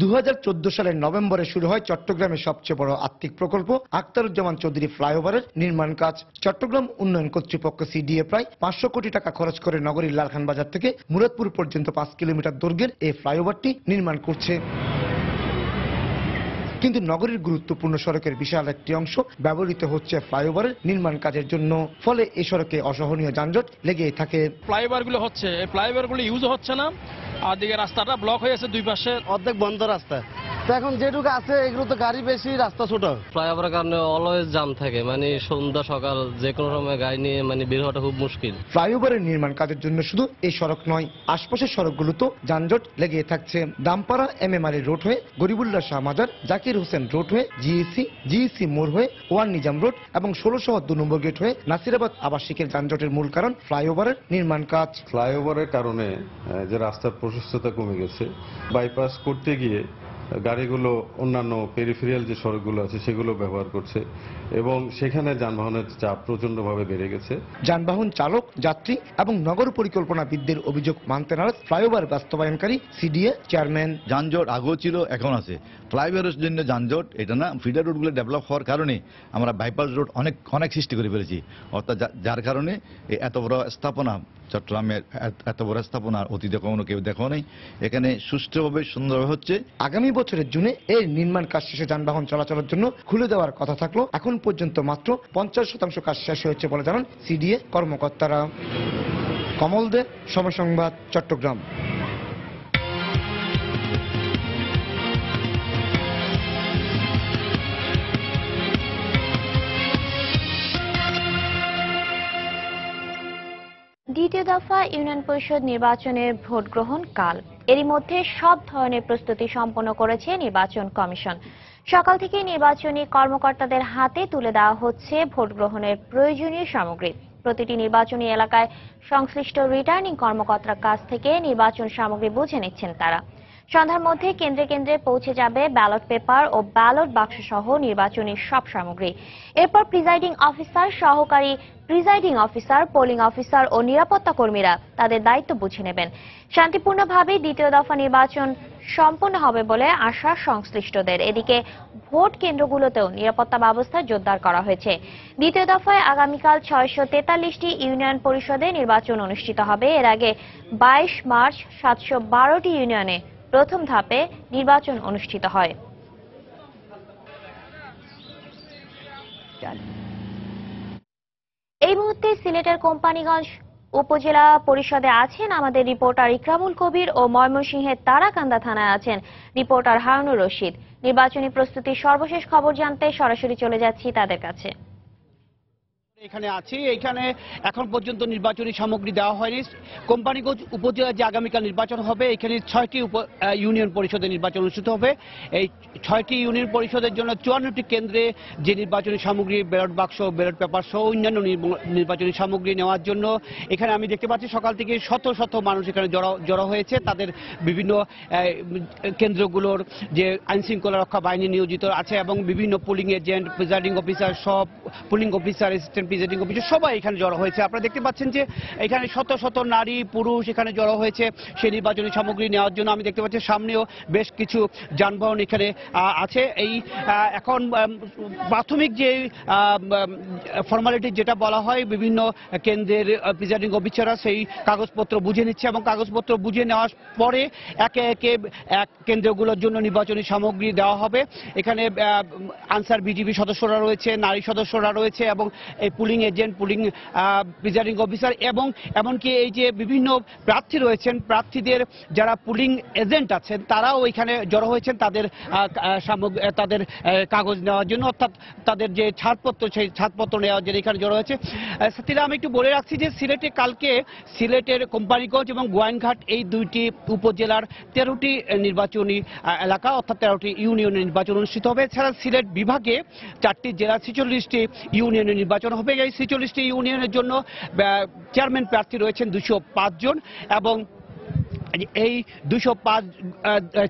দু হাজার চোদ্দ সালের নভেম্বরে শুরু হয় চট্টগ্রামের সবচেয়ে বড় আর্থিক প্রকল্প। আক্তারুজ্জামান চৌধুরী ফ্লাইওভারের নির্মাণ কাজ। চট্টগ্রাম উন্নয়ন কর্তৃপক্ষ সিডিএ প্রায় পাঁচশো কোটি টাকা খরচ করে নগরীর লালখান বাজার থেকে মুরাদপুর পর্যন্ত পাঁচ কিলোমিটার দৈর্ঘ্যের এই ফ্লাইওভারটি নির্মাণ করছে। কিন্তু নগরীর গুরুত্বপূর্ণ সড়কের বিশাল একটি অংশ ব্যবহৃত হচ্ছে ফ্লাইওভারের নির্মাণ কাজের জন্য। ফলে এই সড়কে অসহনীয় যানজট লেগেই থাকে। ফ্লাইওভারগুলো হচ্ছে, এই ফ্লাইওভারগুলো ইউজ হচ্ছে না। আর দিকে রাস্তাটা ব্লক হয়ে আছে দুই পাশে। অর্ধেক বন্ধ রাস্তা। তো এখন যেটুকু আছে এগুলো তো গাড়ি বেশি রাস্তা ছোট। ফ্লাইওভারের কারণে অলওয়েজ জাম থাকে মানে সন্ধ্যা সকাল যে কোনো সময় গাড়ি নিয়ে মানে বের হওয়াটা খুব মুশকিল। ফ্লাইওভারের নির্মাণ কাজের জন্য শুধু এই সড়ক নয় আশপাশের সড়কগুলোতেও যানজট লেগে থাকছে। Dampara M M R road হয়ে গরিবুল্লাহ শাহ মাজার জাকির হোসেন রোড হয়ে জিইসি জিইসি মোড় হয়ে ওয়ান নিজাম রোড এবং ষোলো ষোলোশো দু নম্বর গেট হয়ে নাসিরাবাদ আবাসিকের যানজটের মূল কারণ ফ্লাইওভারের নির্মাণ কাজ। ফ্লাইওভারের কারণে যে রাস্তার প্রশস্ততা কমে গেছে। বাইপাস করতে গিয়ে গাড়িগুলো অন্যান্য পেরিফেরিয়াল যে সড়কগুলো আছে সেগুলো ব্যবহার করছে এবং সেখানে যানবাহনের চাপ প্রচণ্ডভাবে বেড়ে গেছে। যানবাহন চালক যাত্রী এবং নগর পরিকল্পনাবিদদের অভিযোগ মানতে নারাজ ফ্লাইওভার বাস্তবায়নকারী সিডিএ চেয়ারম্যান। যানজট আগেও ছিল এখন আছে। ফ্লাইওভারের জন্য যানজট এটা না ফিডার রোডগুলো ডেভেলপ হওয়ার কারণে আমরা বাইপাস রোড অনেক অনেক সৃষ্টি করে ফেলেছি। অর্থাৎ যার কারণে এত বড় স্থাপনা চট্টগ্রামের এত- এত বড় স্থাপনা অতীতে কখনো কেউ দেখো নেই। এখানে সুষ্ঠুভাবে সুন্দরভাবে হচ্ছে। আগামী বছরের জুনে এর নির্মাণ কাজ শেষে যানবাহন চলাচলের জন্য খুলে দেওয়ার কথা থাকল। এখন পর্যন্ত মাত্র পঞ্চাশ শতাংশ কাজ শেষ হয়েছে বলে জানান সিডিএ কর্মকর্তারা। কমল দে, সময় সংবাদ, চট্টগ্রাম। দ্বিতীয় দফা ইউনিয়ন পরিষদ নির্বাচনের ভোট গ্রহণ কাল। এরই মধ্যে সব ধরনের প্রস্তুতি সম্পন্ন করেছে নির্বাচন কমিশন। সকাল থেকে নির্বাচনী কর্মকর্তাদের হাতে তুলে দেওয়া হচ্ছে ভোট গ্রহণের প্রয়োজনীয় সামগ্রী। প্রতিটি নির্বাচনী এলাকায় সংশ্লিষ্ট রিটার্নিং কর্মকর্তার কাছ থেকে নির্বাচন সামগ্রী বুঝে নিচ্ছেন তারা। সন্ধ্যার মধ্যে কেন্দ্রে কেন্দ্রে পৌঁছে যাবে ব্যালট পেপার ও ব্যালট বাক্স সহ নির্বাচনী সব সামগ্রী। এরপর প্রিজাইডিং অফিসার, সহকারী প্রিজাইডিং অফিসার, পোলিং অফিসার ও নিরাপত্তা কর্মীরা তাদের দায়িত্ব বুঝে নেবেন। শান্তিপূর্ণভাবে দ্বিতীয় দফা নির্বাচন সম্পন্ন হবে বলে আশা সংশ্লিষ্টদের। এদিকে ভোট কেন্দ্রগুলোতেও নিরাপত্তা ব্যবস্থা জোরদার করা হয়েছে। দ্বিতীয় দফায় আগামীকাল ছয়শো তেতাল্লিশটি ইউনিয়ন পরিষদে নির্বাচন অনুষ্ঠিত হবে। এর আগে বাইশ মার্চ সাতশো বারোটি ইউনিয়নে প্রথম ধাপে নির্বাচন অনুষ্ঠিত হয়। এই মুহূর্তে সিলেটের কোম্পানিগঞ্জ উপজেলা পরিষদে আছেন আমাদের রিপোর্টার ইকরামুল কবির ও ময়মনসিংহের তারাকান্দা থানায় আছেন রিপোর্টার হারুনুর রশিদ। নির্বাচনী প্রস্তুতির সর্বশেষ খবর জানতে সরাসরি চলে যাচ্ছি তাদের কাছে। এখানে আছি। এখানে এখন পর্যন্ত নির্বাচনী সামগ্রী দেওয়া হয়নি। কোম্পানিগঞ্জ উপজেলায় যে আগামীকাল নির্বাচন হবে, এখানে ছয়টি ইউনিয়ন পরিষদের নির্বাচন অনুষ্ঠিত হবে। এই ছয়টি ইউনিয়ন পরিষদের জন্য চুয়ান্নটি কেন্দ্রে যে নির্বাচনী সামগ্রী, ব্যালট বাক্স, ব্যালট পেপার সহ অন্যান্য নির্বাচনী সামগ্রী নেওয়ার জন্য এখানে আমি দেখতে পাচ্ছি সকাল থেকে শত শত মানুষ এখানে জড়ো জড়ো হয়েছে। তাদের বিভিন্ন কেন্দ্রগুলোর যে আইন শৃঙ্খলা রক্ষা বাহিনী নিয়োজিত আছে এবং বিভিন্ন পুলিং এজেন্ট প্রিজাইডিং অফিসার সব polling officer assistant presiding officer সবাই এখানে জড়ো হয়েছে। আপনারা দেখতে পাচ্ছেন যে এখানে শত শত নারী, পুরুষ এখানে জড়ো হয়েছে সেই নির্বাচনী সামগ্রী নেওয়ার জন্য। আমি দেখতে পাচ্ছি সামনেও বেশ কিছু যানবাহন এখানে আছে। এই এখন প্রাথমিক যে ফর্মালিটি যেটা বলা হয়, বিভিন্ন কেন্দ্রের প্রিজাইডিং অফিসাররা সেই কাগজপত্র বুঝে নিচ্ছে এবং কাগজপত্র বুঝে নেওয়ার পরে একে একে, এক কেন্দ্রগুলোর জন্য নির্বাচনী সামগ্রী দেওয়া হবে। এখানে আনসার বিজিবি সদস্যরা রয়েছে, নারী সদস্যরা রয়েছে এবং এই polling agent polling presiding officer এবং এমনকি এই যে বিভিন্ন প্রার্থী রয়েছেন, প্রার্থীদের যারা পুলিং এজেন্ট আছেন, তারাও এখানে জড়ো হয়েছেন তাদের তাদের কাগজ নেওয়ার জন্য অর্থাৎ তাদের যে ছাড়পত্র, সেই ছাড়পত্র নেওয়ার জন্য এখানে জড়ো হয়েছে। সাথীরা আমি একটু বলে রাখছি যে সিলেটে কালকে সিলেটের কোম্পানিগঞ্জ এবং গোয়াইনঘাট এই দুইটি উপজেলার তেরোটি নির্বাচনী এলাকা অর্থাৎ তেরোটি ইউনিয়নের নির্বাচন অনুষ্ঠিত হবে। এছাড়া সিলেট বিভাগে চারটি জেলা ছেচল্লিশটি ইউনিয়নের নির্বাচন হবে। এই ছেচল্লিশটি ইউনিয়নের জন্য চেয়ারম্যান প্রার্থী রয়েছেন দুশো জন এবং এই দুশো পাঁচ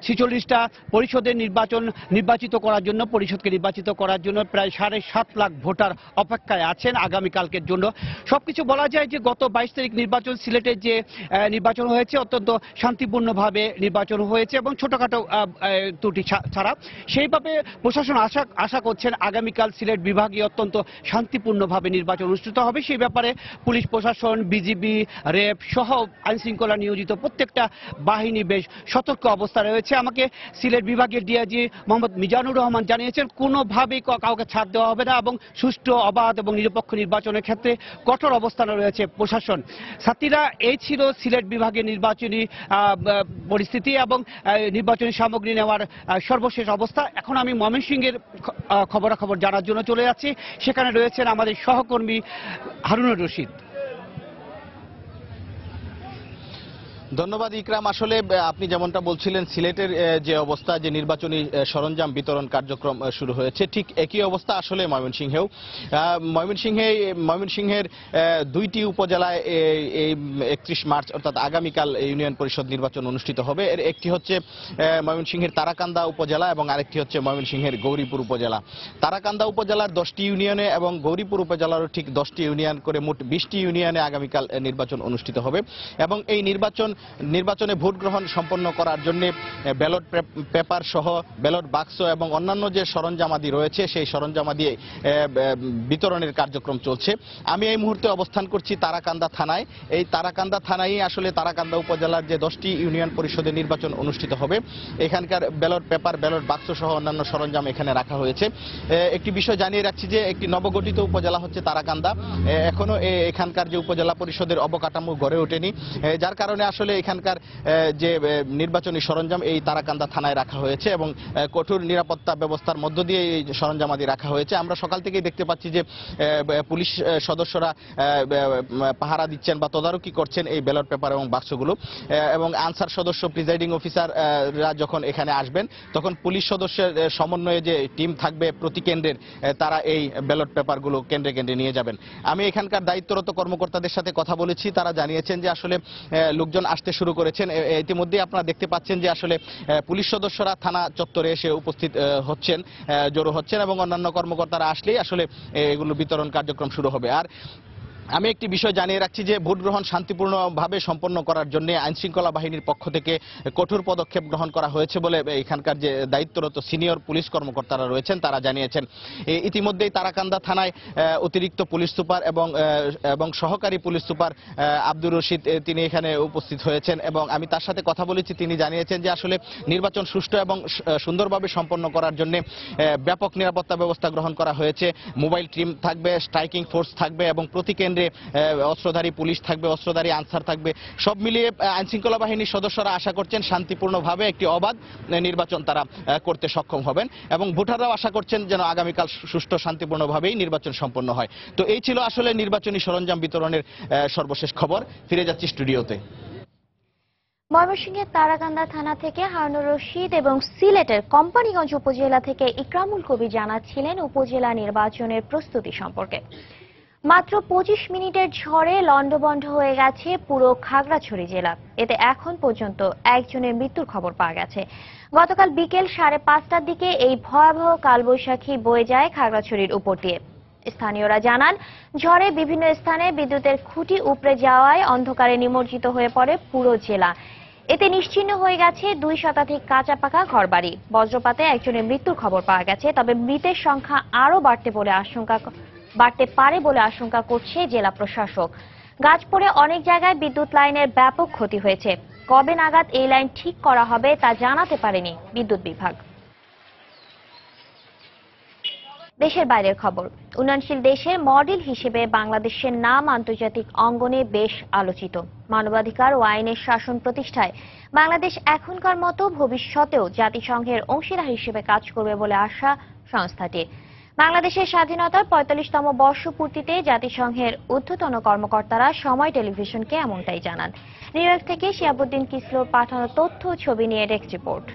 ছেচল্লিশটা পরিষদের নির্বাচন নির্বাচিত করার জন্য, পরিষদকে নির্বাচিত করার জন্য প্রায় সাড়ে সাত লাখ ভোটার অপেক্ষায় আছেন আগামীকালকের জন্য। সবকিছু বলা যায় যে গত বাইশ তারিখ নির্বাচন সিলেটের যে নির্বাচন হয়েছে, অত্যন্ত শান্তিপূর্ণভাবে নির্বাচন হয়েছে এবং ছোটখাটো ত্রুটি ছাড়া। সেইভাবে প্রশাসন আশা আশা করছেন আগামীকাল সিলেট বিভাগে অত্যন্ত শান্তিপূর্ণভাবে নির্বাচন অনুষ্ঠিত হবে। সেই ব্যাপারে পুলিশ প্রশাসন, বিজিবি র্যাব সহ আইন শৃঙ্খলা নিয়োজিত প্রত্যেকটা বাহিনী বেশ সতর্ক অবস্থায় রয়েছে। আমাকে সিলেট বিভাগের ডিআইজি মোহাম্মদ মিজানুর রহমান জানিয়েছেন, কোনোভাবেই কাউকে ছাড় দেওয়া হবে না এবং সুষ্ঠু, অবাধ এবং নিরপেক্ষ নির্বাচনের ক্ষেত্রে কঠোর অবস্থানে রয়েছে প্রশাসন। ছাত্রীরা এই ছিল সিলেট বিভাগের নির্বাচনী পরিস্থিতি এবং নির্বাচনী সামগ্রী নেওয়ার সর্বশেষ অবস্থা। এখন আমি ময়মনসিংহের খবরাখবর জানার জন্য চলে যাচ্ছি। সেখানে রয়েছেন আমাদের সহকর্মী হারুনুর রশিদ। ধন্যবাদ, ইকরাম। আসলে আপনি যেমনটা বলছিলেন, সিলেটের যে অবস্থা, যে নির্বাচনী সরঞ্জাম বিতরণ কার্যক্রম শুরু হয়েছে, ঠিক একই অবস্থা আসলে ময়মনসিংহেও। ময়মনসিংহে, ময়মনসিংহের দুইটি উপজেলায় এই- একত্রিশ মার্চ, অর্থাৎ আগামীকাল ইউনিয়ন পরিষদ নির্বাচন অনুষ্ঠিত হবে। এর একটি হচ্ছে ময়মনসিংহের তারাকান্দা উপজেলা এবং আরেকটি হচ্ছে ময়মনসিংহের গৌরীপুর উপজেলা। তারাকান্দা উপজেলার দশটি ইউনিয়নে এবং গৌরীপুর উপজেলারও ঠিক দশটি ইউনিয়ন করে মোট বিশটি ইউনিয়নে আগামীকাল নির্বাচন অনুষ্ঠিত হবে। এবং এই নির্বাচন নির্বাচনে ভোট গ্রহণ সম্পন্ন করার জন্য ব্যালট পেপার সহ ব্যালট বাক্স এবং অন্যান্য যে সরঞ্জামাদি রয়েছে, সেই সরঞ্জামাদি বিতরণের কার্যক্রম চলছে। আমি এই মুহূর্তে অবস্থান করছি তারাকান্দা থানায়। এই তারাকান্দা থানায় আসলে তারাকান্দা উপজেলার যে দশটি ইউনিয়ন পরিষদের নির্বাচন অনুষ্ঠিত হবে। এখানকার ব্যালট পেপার, ব্যালট বাক্স সহ অন্যান্য সরঞ্জাম এখানে রাখা হয়েছে। একটি বিষয় জানিয়ে রাখছি যে, একটি নবগঠিত উপজেলা হচ্ছে তারাকান্দা। এখনও এখানকার যে উপজেলা পরিষদের অবকাঠামো গড়ে ওঠেনি। যার কারণে আসলে এখানকার যে নির্বাচনী সরঞ্জাম এই তারাকান্দা থানায় রাখা হয়েছে এবং কঠোর নিরাপত্তা ব্যবস্থার মধ্য দিয়ে এই সরঞ্জামাদি রাখা হয়েছে। আমরা সকাল থেকেই দেখতে পাচ্ছি যে পুলিশ সদস্যরা পাহারা দিচ্ছেন বা তদারকি করছেন এই ব্যালট পেপার এবং বাক্সগুলো। এবং আনসার সদস্য, প্রিজাইডিং অফিসাররা যখন এখানে আসবেন, তখন পুলিশ সদস্যের সমন্বয়ে যে টিম থাকবে প্রতি কেন্দ্রের তারা এই ব্যালট পেপারগুলো কেন্দ্রে কেন্দ্রে নিয়ে যাবেন। আমি এখানকার দায়িত্বরত কর্মকর্তাদের সাথে কথা বলেছি। তারা জানিয়েছেন যে আসলে লোকজন আসতে শুরু করেছেন। ইতিমধ্যেই আপনারা দেখতে পাচ্ছেন যে আসলে পুলিশ সদস্যরা থানা চত্বরে এসে উপস্থিত হচ্ছেন জড়ো হচ্ছেন এবং অন্যান্য কর্মকর্তারা আসলেই আসলে এগুলো বিতরণ কার্যক্রম শুরু হবে। আর আমি একটি বিষয় জানিয়ে রাখছি যে ভোট গ্রহণ শান্তিপূর্ণভাবে সম্পন্ন করার জন্য আইন শৃঙ্খলা বাহিনীর পক্ষ থেকে কঠোর পদক্ষেপ গ্রহণ করা হয়েছে বলে এখানকার যে দায়িত্বরত সিনিয়র পুলিশ কর্মকর্তারা রয়েছেন, তারা জানিয়েছেন। ইতিমধ্যেই তারাকান্দা থানায় অতিরিক্ত পুলিশ সুপার এবং এবং সহকারী পুলিশ সুপার আব্দুর রশিদ তিনি এখানে উপস্থিত হয়েছেন এবং আমি তার সাথে কথা বলেছি। তিনি জানিয়েছেন যে আসলে নির্বাচন সুষ্ঠু এবং সুন্দরভাবে সম্পন্ন করার জন্য ব্যাপক নিরাপত্তা ব্যবস্থা গ্রহণ করা হয়েছে। মোবাইল টিম থাকবে, স্ট্রাইকিং ফোর্স থাকবে এবং প্রতি কেন্দ্রে আহ, অস্ত্রধারী পুলিশ থাকবে অস্ত্রধারী আনসার থাকবে। সব মিলিয়ে আইন শৃঙ্খলা বাহিনীর সদস্যরা আশা করছেন শান্তিপূর্ণভাবে একটি অবাধ নির্বাচন তারা করতে সক্ষম হবেন এবং ভোটাররাও আশা করছেন যেন আগামীকাল সুষ্ঠু শান্তিপূর্ণভাবেই নির্বাচন সম্পন্ন হয়। তো এই ছিল আসলে নির্বাচনী সরঞ্জাম বিতরণের সর্বশেষ খবর। ফিরে যাচ্ছি স্টুডিওতে। ময়মনসিংহের তারাকান্দা থানা থেকে হারুনুর রশিদ এবং সিলেটের কোম্পানিগঞ্জ উপজেলা থেকে ইকরামুল কবি জানাচ্ছিলেন উপজেলা নির্বাচনের প্রস্তুতি সম্পর্কে। মাত্র পঁচিশ মিনিটের ঝড়ে লণ্ডভণ্ড হয়ে গেছে পুরো খাগড়াছড়ি জেলা। এতে এখন পর্যন্ত একজনের মৃত্যুর খবর পাওয়া গেছে। গতকাল বিকেল সাড়ে পাঁচটার দিকে এই ভয়াবহ কালবৈশাখী বয়ে যায় খাগড়াছড়ির উপর দিয়ে। স্থানীয়রা জানান, ঝড়ে বিভিন্ন স্থানে বিদ্যুতের খুঁটি উপড়ে যাওয়ায় অন্ধকারে নিমজ্জিত হয়ে পড়ে পুরো জেলা। এতে নিশ্চিহ্ন হয়ে গেছে দুই শতাধিক কাঁচা পাকা ঘরবাড়ি। বজ্রপাতে একজনের মৃত্যুর খবর পাওয়া গেছে, তবে মৃতের সংখ্যা আরও বাড়তে বলে আশঙ্কা বাড়তে পারে বলে আশঙ্কা করছে জেলা প্রশাসক। গাছ পড়ে অনেক জায়গায় বিদ্যুৎ লাইনের ব্যাপক ক্ষতি হয়েছে। কবে নাগাদ এই লাইন ঠিক করা হবে তা জানাতে পারেনি বিদ্যুৎ বিভাগ। দেশের বাইরের খবর, উন্নয়নশীল দেশের মডেল হিসেবে বাংলাদেশের নাম আন্তর্জাতিক অঙ্গনে বেশ আলোচিত। মানবাধিকার ও আইনের শাসন প্রতিষ্ঠায় বাংলাদেশ এখনকার মতো ভবিষ্যতেও জাতিসংঘের অংশীদার হিসেবে কাজ করবে বলে আশা সংস্থাটির। বাংলাদেশের স্বাধীনতার পঁয়তাল্লিশতম বর্ষপূর্তিতে জাতিসংঘের ঊর্ধ্বতন কর্মকর্তারা সময় টেলিভিশনকে এমনটাই জানান। নিউ ইয়র্ক থেকে শিয়াবুদ্দিন কিসলোর পাঠানো তথ্য, ছবি নিয়ে ডেস্ক রিপোর্ট।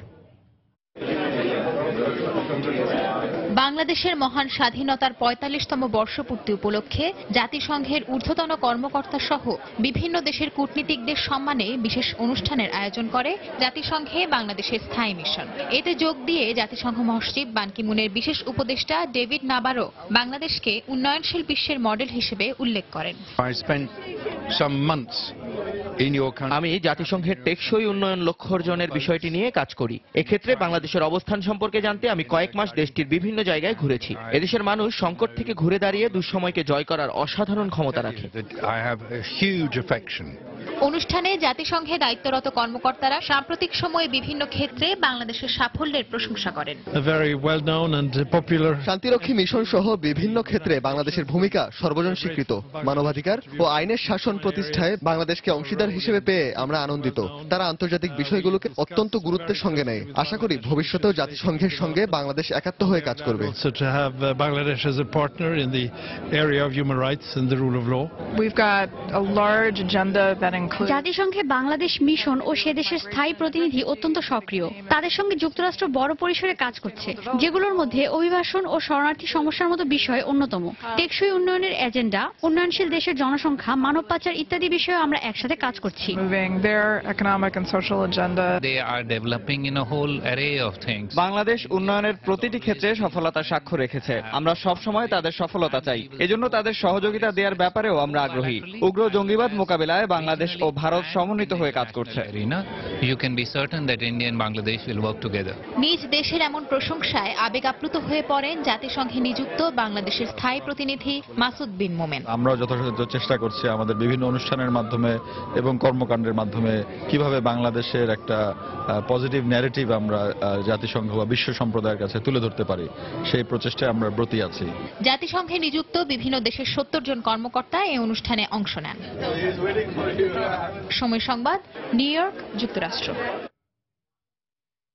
বাংলাদেশের মহান স্বাধীনতার পঁয়তাল্লিশতম বর্ষপূর্তি উপলক্ষে জাতিসংঘের ঊর্ধ্বতন কর্মকর্তা সহ বিভিন্ন দেশের কূটনীতিকদের সম্মানে বিশেষ অনুষ্ঠানের আয়োজন করে জাতিসংঘে বাংলাদেশের স্থায়ী মিশন। এতে যোগ দিয়ে জাতিসংঘ মহাসচিব বান কি মুনের বিশেষ উপদেষ্টা ডেভিড নাবারো বাংলাদেশকে উন্নয়নশীল বিশ্বের মডেল হিসেবে উল্লেখ করেন. আমি জাতিসংঘের টেকসই উন্নয়ন লক্ষ্য অর্জনের বিষয়টি নিয়ে কাজ করি। এক্ষেত্রে বাংলাদেশের অবস্থান সম্পর্কে জানতে আমি কয়েক মাস দেশটির বিভিন্ন জায়গায় ঘুরেছি। এদেশের মানুষ সংকট থেকে ঘুরে দাঁড়িয়ে দুঃসময়কে জয় করার অসাধারণ ক্ষমতা রাখে। অনুষ্ঠানে জাতিসংঘে দায়িত্বরত কর্মকর্তারা সাম্প্রতিক সময়ে বিভিন্ন ক্ষেত্রে বাংলাদেশের সাফল্যের প্রশংসা করেন. শান্তিরক্ষী মিশন সহ বিভিন্ন ক্ষেত্রে বাংলাদেশের ভূমিকা সর্বজন স্বীকৃত মানবাধিকার ও আইনের শাসন প্রতিষ্ঠায় বাংলাদেশকে অংশীদার হিসেবে পেয়ে আমরা আনন্দিত তারা আন্তর্জাতিক বিষয়গুলোকে অত্যন্ত গুরুত্বের সঙ্গে নেয় আশা করি ভবিষ্যতেও জাতিসংঘের সঙ্গে বাংলাদেশ একাত্ম হয়ে কাজ করবে uh, Bangladesh as a partner in the area of human rights and the rule of law. We've got a large agenda that জাতিসংঘে বাংলাদেশ মিশন ও সে দেশের স্থায়ী প্রতিনিধি অত্যন্ত সক্রিয়। তাদের সঙ্গে যুক্তরাষ্ট্র বড় পরিসরে কাজ করছে যেগুলোর মধ্যে অভিবাসন ও শরণার্থী সমস্যার মতো বিষয় অন্যতম। টেকসই উন্নয়নের এজেন্ডা উন্নয়নশীল দেশের জনসংখ্যা মানব পাচার ইত্যাদি বিষয়ে আমরা একসাথে কাজ করছি. বাংলাদেশ উন্নয়নের প্রতিটি ক্ষেত্রে সফলতা সাক্ষ্য রেখেছে। আমরা সব সময় তাদের সফলতা চাই। এজন্য তাদের সহযোগিতা দেওয়ার ব্যাপারেও আমরা আগ্রহী। উগ্র জঙ্গিবাদ মোকাবিলায় বাংলাদেশ ও ভারত সমন্বিত হয়ে কাজ করছে। Arena, you can be certain that India and Bangladesh will work together. নিজ দেশের এমন প্রশংসায় আবেগ আপ্লুত হয়ে পড়েন জাতিসংঘে নিযুক্ত বাংলাদেশের স্থায়ী প্রতিনিধি মাসুদ বিন মোমেন। আমরাও যথাসাধ্য চেষ্টা করছি আমাদের বিভিন্ন অনুষ্ঠানের মাধ্যমে এবং কর্মকাণ্ডের মাধ্যমে কীভাবে বাংলাদেশের একটা পজিটিভ ন্যারেটিভ আমরা আহ, জাতিসংঘ বা বিশ্ব সম্প্রদায়ের কাছে তুলে ধরতে পারি। সেই প্রচেষ্টায় আমরা ব্রতী আছি। জাতিসংঘে নিযুক্ত বিভিন্ন দেশের সত্তর জন কর্মকর্তা এই অনুষ্ঠানে অংশ নেন। সময় সংবাদ, নিউ ইয়র্ক, যুক্তরাষ্ট্র।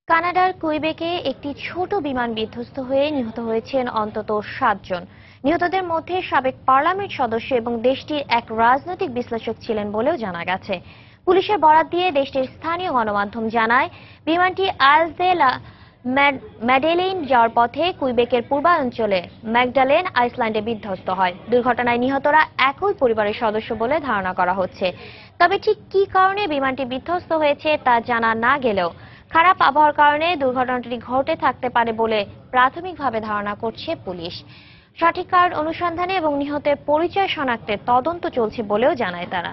কানাডার কুইবেকে একটি ছোট বিমান বিধ্বস্ত হয়ে নিহত হয়েছেন অন্তত সাতজন। নিহতদের মধ্যে সাবেক পার্লামেন্ট সদস্য এবং দেশটির এক রাজনৈতিক বিশ্লেষক ছিলেন বলেও জানা গেছে। পুলিশের বরাত দিয়ে দেশটির স্থানীয় গণমাধ্যম জানায়, বিমানটি আইসদেলা ম্যাডেলেইন যাওয়ার পথে কুইবেকের পূর্বাঞ্চলে ম্যাকডালেন আইসল্যান্ডে বিধ্বস্ত হয়। দুর্ঘটনায় নিহতরা একই পরিবারের সদস্য বলে ধারণা করা হচ্ছে। তবে ঠিক কি কারণে বিমানটি বিধ্বস্ত হয়েছে তা জানা না গেলেও খারাপ আবহাওয়ার কারণে দুর্ঘটনাটি ঘটে থাকতে পারে বলে প্রাথমিকভাবে ধারণা করছে পুলিশ। সঠিক কারণ অনুসন্ধানে এবং নিহতের পরিচয় শনাক্তে তদন্ত চলছে বলেও জানায় তারা।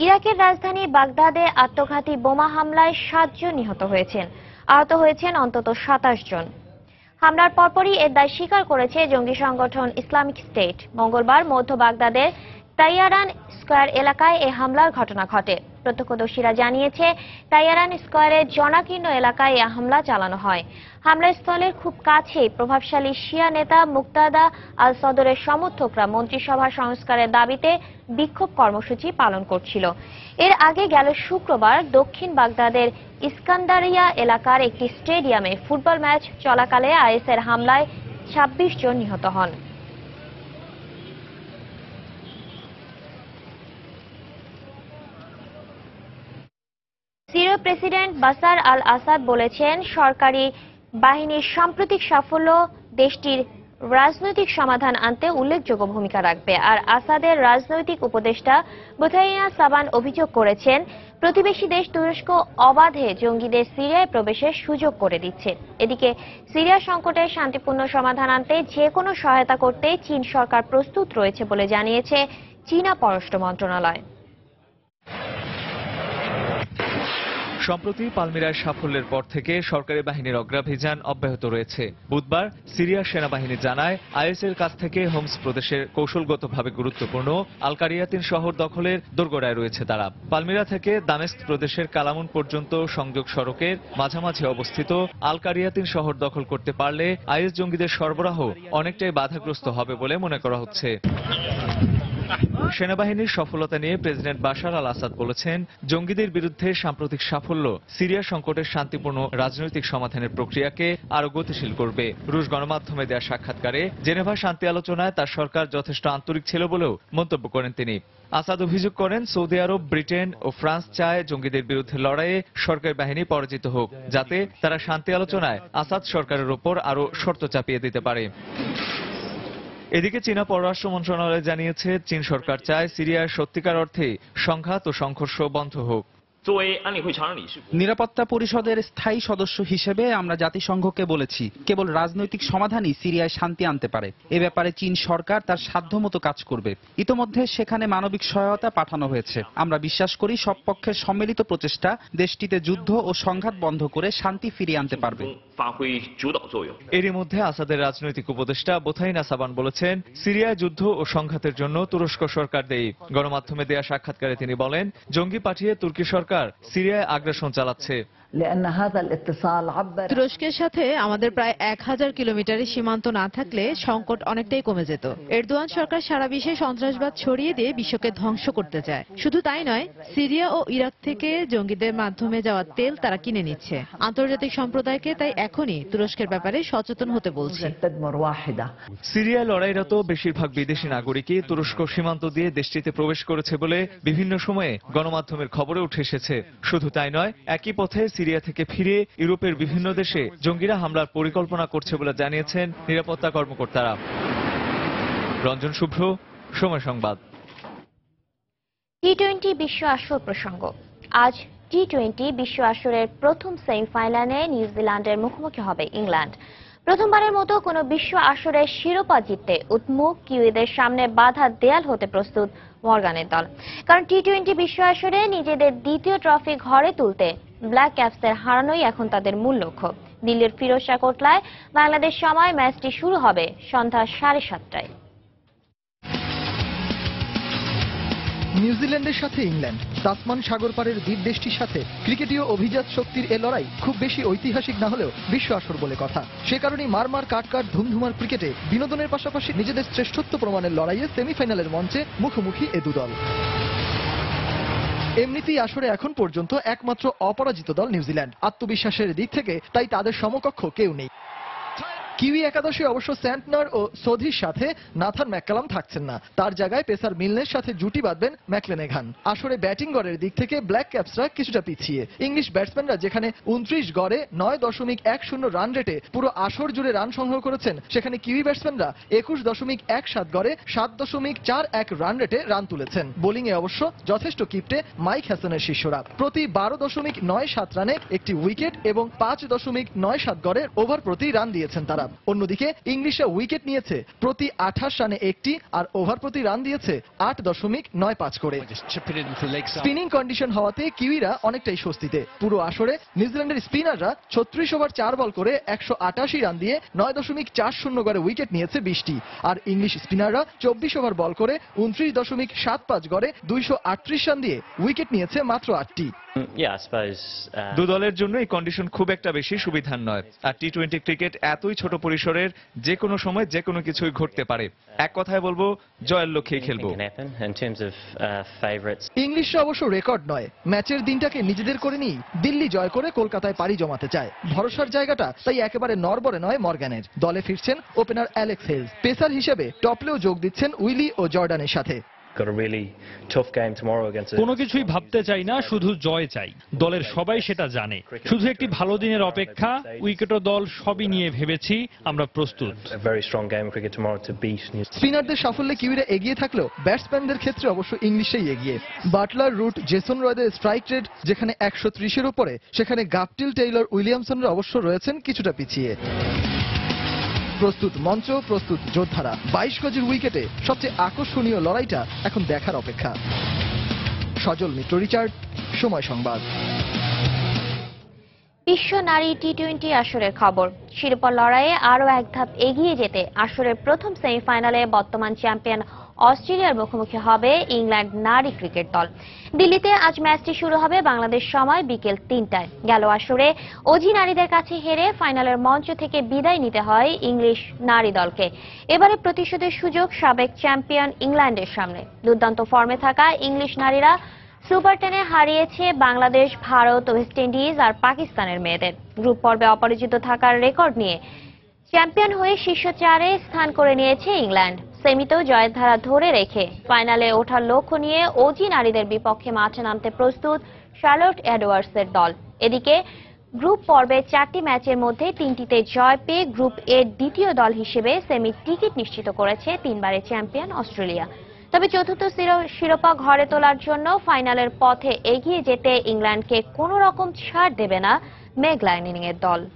ইরাকের রাজধানী বাগদাদে আত্মঘাতী বোমা হামলায় সাতজন নিহত হয়েছেন। আহত হয়েছেন অন্তত সাতাশ জন। হামলার পরপরই এর দায় স্বীকার করেছে জঙ্গি সংগঠন ইসলামিক স্টেট। মঙ্গলবার মধ্য বাগদাদের তাইয়ারান স্কোয়ার এলাকায় এ হামলার ঘটনা ঘটে। প্রত্যক্ষদর্শীরা জানিয়েছে, তাইয়ারান স্কোয়ারের জনাকীর্ণ এলাকায় এ হামলা চালানো হয়। হামলাস্থলের খুব কাছেই প্রভাবশালী শিয়া নেতা মুক্তাদা আল সদরের সমর্থকরা মন্ত্রিসভা সংস্কারের দাবিতে বিক্ষোভ কর্মসূচি পালন করছিল। এর আগে গেল শুক্রবার দক্ষিণ বাগদাদের ইস্কান্দারিয়া এলাকার একটি স্টেডিয়ামে ফুটবল ম্যাচ চলাকালে আইএসের হামলায় ২৬ জন নিহত হন। সিরীয় প্রেসিডেন্ট বাসার আল আসাদ বলেছেন, সরকারি বাহিনীর সাম্প্রতিক সাফল্য দেশটির রাজনৈতিক সমাধান আনতে উল্লেখযোগ্য ভূমিকা রাখবে। আর আসাদের রাজনৈতিক উপদেষ্টা বুথাইয়া সাবান অভিযোগ করেছেন, প্রতিবেশী দেশ তুরস্ক অবাধে জঙ্গিদের সিরিয়ায় প্রবেশের সুযোগ করে দিচ্ছে। এদিকে সিরিয়া সংকটের শান্তিপূর্ণ সমাধান আনতে যে কোনো সহায়তা করতে চীন সরকার প্রস্তুত রয়েছে বলে জানিয়েছে চীনা পররাষ্ট্র মন্ত্রণালয়। সম্প্রতি পালমিরার সাফল্যের পর থেকে সরকারি বাহিনীর অগ্রাভিযান অব্যাহত রয়েছে। বুধবার সিরিয়ার সেনাবাহিনী জানায়, আইএসের কাছ থেকে হোমস প্রদেশের কৌশলগতভাবে গুরুত্বপূর্ণ আলকারিয়াতিন শহর দখলের দোরগোড়ায় রয়েছে তারা। পালমিরা থেকে দামেস্ক প্রদেশের কালামুন পর্যন্ত সংযোগ সড়কের মাঝামাঝি অবস্থিত আলকারিয়াতিন শহর দখল করতে পারলে আইএস জঙ্গিদের সরবরাহ অনেকটাই বাধাগ্রস্ত হবে বলে মনে করা হচ্ছে। সেনাবাহিনীর সফলতা নিয়ে প্রেসিডেন্ট বাশার আল আসাদ বলেছেন, জঙ্গিদের বিরুদ্ধে সাম্প্রতিক সাফল্য সিরিয়া সংকটের শান্তিপূর্ণ রাজনৈতিক সমাধানের প্রক্রিয়াকে আরও গতিশীল করবে। রুশ গণমাধ্যমে দেওয়া সাক্ষাৎকারে জেনেভা শান্তি আলোচনায় তার সরকার যথেষ্ট আন্তরিক ছিল বলেও মন্তব্য করেন তিনি। আসাদ অভিযোগ করেন, সৌদি আরব, ব্রিটেন ও ফ্রান্স চায় জঙ্গিদের বিরুদ্ধে লড়াইয়ে সরকারি বাহিনী পরাজিত হোক, যাতে তারা শান্তি আলোচনায় আসাদ সরকারের ওপর আরও শর্ত চাপিয়ে দিতে পারে। এদিকে চীনা পররাষ্ট্র মন্ত্রণালয় জানিয়েছে, চীন সরকার চায় সিরিয়ার সত্যিকার অর্থে সংঘাত ও সংঘর্ষ বন্ধ হোক। নিরাপত্তা পরিষদের স্থায়ী সদস্য হিসেবে আমরা জাতিসংঘকে বলেছি, কেবল রাজনৈতিক সমাধানই সিরিয়ায় শান্তি আনতে পারে। এ ব্যাপারে চীন সরকার তার সাধ্যমতো কাজ করবে। ইতোমধ্যে সেখানে মানবিক সহায়তা পাঠানো হয়েছে। আমরা বিশ্বাস করি সব পক্ষের সম্মিলিত প্রচেষ্টা দেশটিতে যুদ্ধ ও সংঘাত বন্ধ করে শান্তি ফিরিয়ে আনতে পারবে। এরই মধ্যে আসাদের রাজনৈতিক উপদেষ্টা বোথাইনা সাবান বলেছেন, সিরিয়ায় যুদ্ধ ও সংঘাতের জন্য তুরস্ক সরকার দেই গণমাধ্যমে দেয়া সাক্ষাৎকারে তিনি বলেন, জঙ্গি পাঠিয়ে তুর্কি সরকার সিরিয়ায় আগ্রাসন চালাচ্ছে। তুরস্কের সাথে আমাদের প্রায় এক হাজার কিলোমিটারের সীমান্ত না থাকলে সংকট অনেকটাই কমে যেত। এরদোয়ান সরকার সারা বিশ্বে সন্ত্রাসবাদ ছড়িয়ে দিয়ে বিশ্বকে ধ্বংস করতে চায়। শুধু তাই নয় সিরিয়া ও ইরাক থেকে জঙ্গিদের মাধ্যমে যাওয়া তেল তারা কিনে নিচ্ছে। আন্তর্জাতিক সম্প্রদায়কে তাই এখনই তুরস্কের ব্যাপারে সচেতন হতে বলছে। সিরিয়া লড়াইরত বেশিরভাগ বিদেশি নাগরিকই তুরস্ক সীমান্ত দিয়ে দেশটিতে প্রবেশ করেছে বলে বিভিন্ন সময়ে গণমাধ্যমের খবরে উঠে এসেছে। শুধু তাই নয় একই পথে সিরিয়া থেকে ফিরে ইউরোপের বিভিন্ন দেশে জঙ্গিরা হামলার পরিকল্পনা করছে বলে জানিয়েছেন নিরাপত্তা কর্মকর্তারা। রঞ্জন শুভ্র, সময় সংবাদ। টি টোয়েন্টি বিশ্ব আসর প্রসঙ্গ। আজ টি টোয়েন্টি বিশ্ব আসরের প্রথম সেমিফাইনালে নিউজিল্যান্ডের মুখোমুখি হবে ইংল্যান্ড। প্রথমবারের মতো কোনো বিশ্ব আসরের শিরোপা জিততে উন্মুখ কিউইদের সামনে বাধা দেয়াল হতে প্রস্তুত মর্গানের দল। কারণ টি টোয়েন্টি বিশ্ব আসরে নিজেদের দ্বিতীয় ট্রফি ঘরে তুলতে ব্ল্যাক ক্যাপসের হারানোই এখন তাদের মূল লক্ষ্য। দিল্লির ফিরোজ শাহ কোটলায় বাংলাদেশ সময় ম্যাচটি শুরু হবে সন্ধ্যা সাড়ে সাতটায়। নিউজিল্যান্ডের সাথে ইংল্যান্ড। তাসমান সাগর পারের দ্বীপ দেশটির সাথে ক্রিকেটীয় অভিজাত শক্তির এ লড়াই খুব বেশি ঐতিহাসিক না হলেও বিশ্ব আসর বলে কথা। সে কারণেই মারমার কাট কাট ধুমধুমার ক্রিকেটে বিনোদনের পাশাপাশি নিজেদের শ্রেষ্ঠত্ব প্রমাণের লড়াইয়ে সেমিফাইনালের মঞ্চে মুখোমুখি এ দুদল এমনিতেই আসরে এখন পর্যন্ত একমাত্র অপরাজিত দল নিউজিল্যান্ড। আত্মবিশ্বাসের দিক থেকে তাই তাদের সমকক্ষ কেউ নেই। কিউই একাদশে অবশ্য স্যান্টনার ও সোধির সাথে নাথান ম্যাককালাম থাকছেন না। তার জায়গায় পেসার মিলনের সাথে জুটি বাঁধবেন ম্যাকলেনেঘান আসরে ব্যাটিং গড়ের দিক থেকে ব্ল্যাক ক্যাপসরা কিছুটা পিছিয়ে। ইংলিশ ব্যাটসম্যানরা যেখানে উনত্রিশ গড়ে নয় দশমিক এক শূন্য রান রেটে পুরো আসর জুড়ে রান সংগ্রহ করেছেন, সেখানে কিউই ব্যাটসম্যানরা একুশ দশমিক এক সাত গড়ে সাত দশমিক চার এক রান রেটে রান তুলেছেন। বোলিং এ অবশ্য যথেষ্ট কিপটে মাইক হ্যাসনের শিষ্যরা। প্রতি বারো দশমিক নয় সাত রানে একটি উইকেট এবং পাঁচ দশমিক নয় সাত গড়ে ওভার প্রতি রান দিয়েছেন তারা। অন্যদিকে ইংলিশে উইকেট নিয়েছে প্রতি আঠাশ রানে একটি আর ওভার প্রতি রান দিয়েছে আট দশমিক নয় পাঁচ করে। স্পিনিং কন্ডিশন হওয়াতে কিউইরা অনেকটাই স্বস্তিতে। পুরো আসরে নিউজিল্যান্ডের স্পিনাররা ছত্রিশ ওভার চার বল করে একশো আটাশি রান দিয়ে নয় দশমিক চার শূন্য গড়ে উইকেট নিয়েছে বিশটি। আর ইংলিশ স্পিনাররা চব্বিশ ওভার বল করে উনত্রিশ দশমিক সাত পাঁচ গড়ে দুইশো আটত্রিশ রান দিয়ে উইকেট নিয়েছে মাত্র আটটি। দু দলের জন্য এই কন্ডিশন খুব একটা বেশি সুবিধার নয়। আর টি টোয়েন্টি ক্রিকেট এতই ছোট পরিসরের যে কোনো সময় যে কোনো কিছুই ঘটতে পারে। এক কথায় বলব জয়ের লক্ষ্যেই খেলব। ইংলিশরা অবশ্য রেকর্ড নয়। ম্যাচের দিনটাকে নিজেদের করে নিয়ে দিল্লি জয় করে কলকাতায় পাড়ি জমাতে চায়। ভরসার জায়গাটা তাই একেবারে নরবরে নয় মর্গ্যানের দলে ফিরছেন ওপেনার অ্যালেক্স হেলস পেসার হিসেবে টপলেও যোগ দিচ্ছেন উইলি ও জর্ডানের সাথে। কোনো কিছুই ভাবতে চাই না শুধু জয় চাই। দলের সবাই সেটা জানে। শুধু একটি ভালো দিনের অপেক্ষা উইকেট দল সবই নিয়ে ভেবেছি আমরা প্রস্তুত। স্পিনারদের সাফল্যে কিউইরা এগিয়ে থাকলেও ব্যাটসম্যানদের ক্ষেত্রে অবশ্য ইংলিশেই এগিয়ে। বাটলার রুট জেসন রয়দের স্ট্রাইক রেট যেখানে একশো ত্রিশের উপরে সেখানে গাপটিল টেইলর উইলিয়ামসনরা অবশ্য রয়েছেন কিছুটা পিছিয়ে। প্রস্তুত মঞ্চ, প্রস্তুত যোদ্ধারা। বাইশ গজের উইকেটে সবচেয়ে আকর্ষণীয় লড়াইটা এখন দেখার অপেক্ষা। সজল মিত্র, রিচার্ড, সময় সংবাদ। বিশ্ব নারী টি টোয়েন্টি আসরের খবর। শিরোপা লড়াইয়ে আরও এক ধাপ এগিয়ে যেতে আসরের প্রথম সেমিফাইনালে বর্তমান চ্যাম্পিয়ন অস্ট্রেলিয়ার মুখোমুখি হবে ইংল্যান্ড নারী ক্রিকেট দল। দিল্লিতে আজ ম্যাচটি শুরু হবে বাংলাদেশ সময় বিকেল তিনটায়। গেল আসরে অজি নারীদের কাছে হেরে ফাইনালের মঞ্চ থেকে বিদায় নিতে হয় ইংলিশ নারী দলকে। এবারে প্রতিশোধের সুযোগ সাবেক চ্যাম্পিয়ন ইংল্যান্ডের সামনে। দুর্দান্ত ফর্মে থাকা ইংলিশ নারীরা সুপার টেনে হারিয়েছে বাংলাদেশ, ভারত, ওয়েস্ট ইন্ডিজ আর পাকিস্তানের মেয়েদের। গ্রুপ পর্বে অপরাজিত থাকার রেকর্ড নিয়ে চ্যাম্পিয়ন হয়ে শীর্ষ চারে স্থান করে নিয়েছে ইংল্যান্ড। সেমিতেও জয়ের ধারা ধরে রেখে ফাইনালে ওঠার লক্ষ্য নিয়ে ওজি নারীদের বিপক্ষে মাঠে নামতে প্রস্তুত শার্লট এডওয়ার্ডসের দল। এদিকে, গ্রুপ পর্বে চারটি ম্যাচের মধ্যে তিনটিতে জয় পেয়ে গ্রুপ এর দ্বিতীয় দল হিসেবে সেমির টিকিট নিশ্চিত করেছে তিনবারের চ্যাম্পিয়ন অস্ট্রেলিয়া। তবে চতুর্থ শিরো- শিরোপা ঘরে তোলার জন্য ফাইনালের পথে এগিয়ে যেতে ইংল্যান্ডকে কোনো রকম ছাড় দেবে না মেগ লাইনিং এর দল।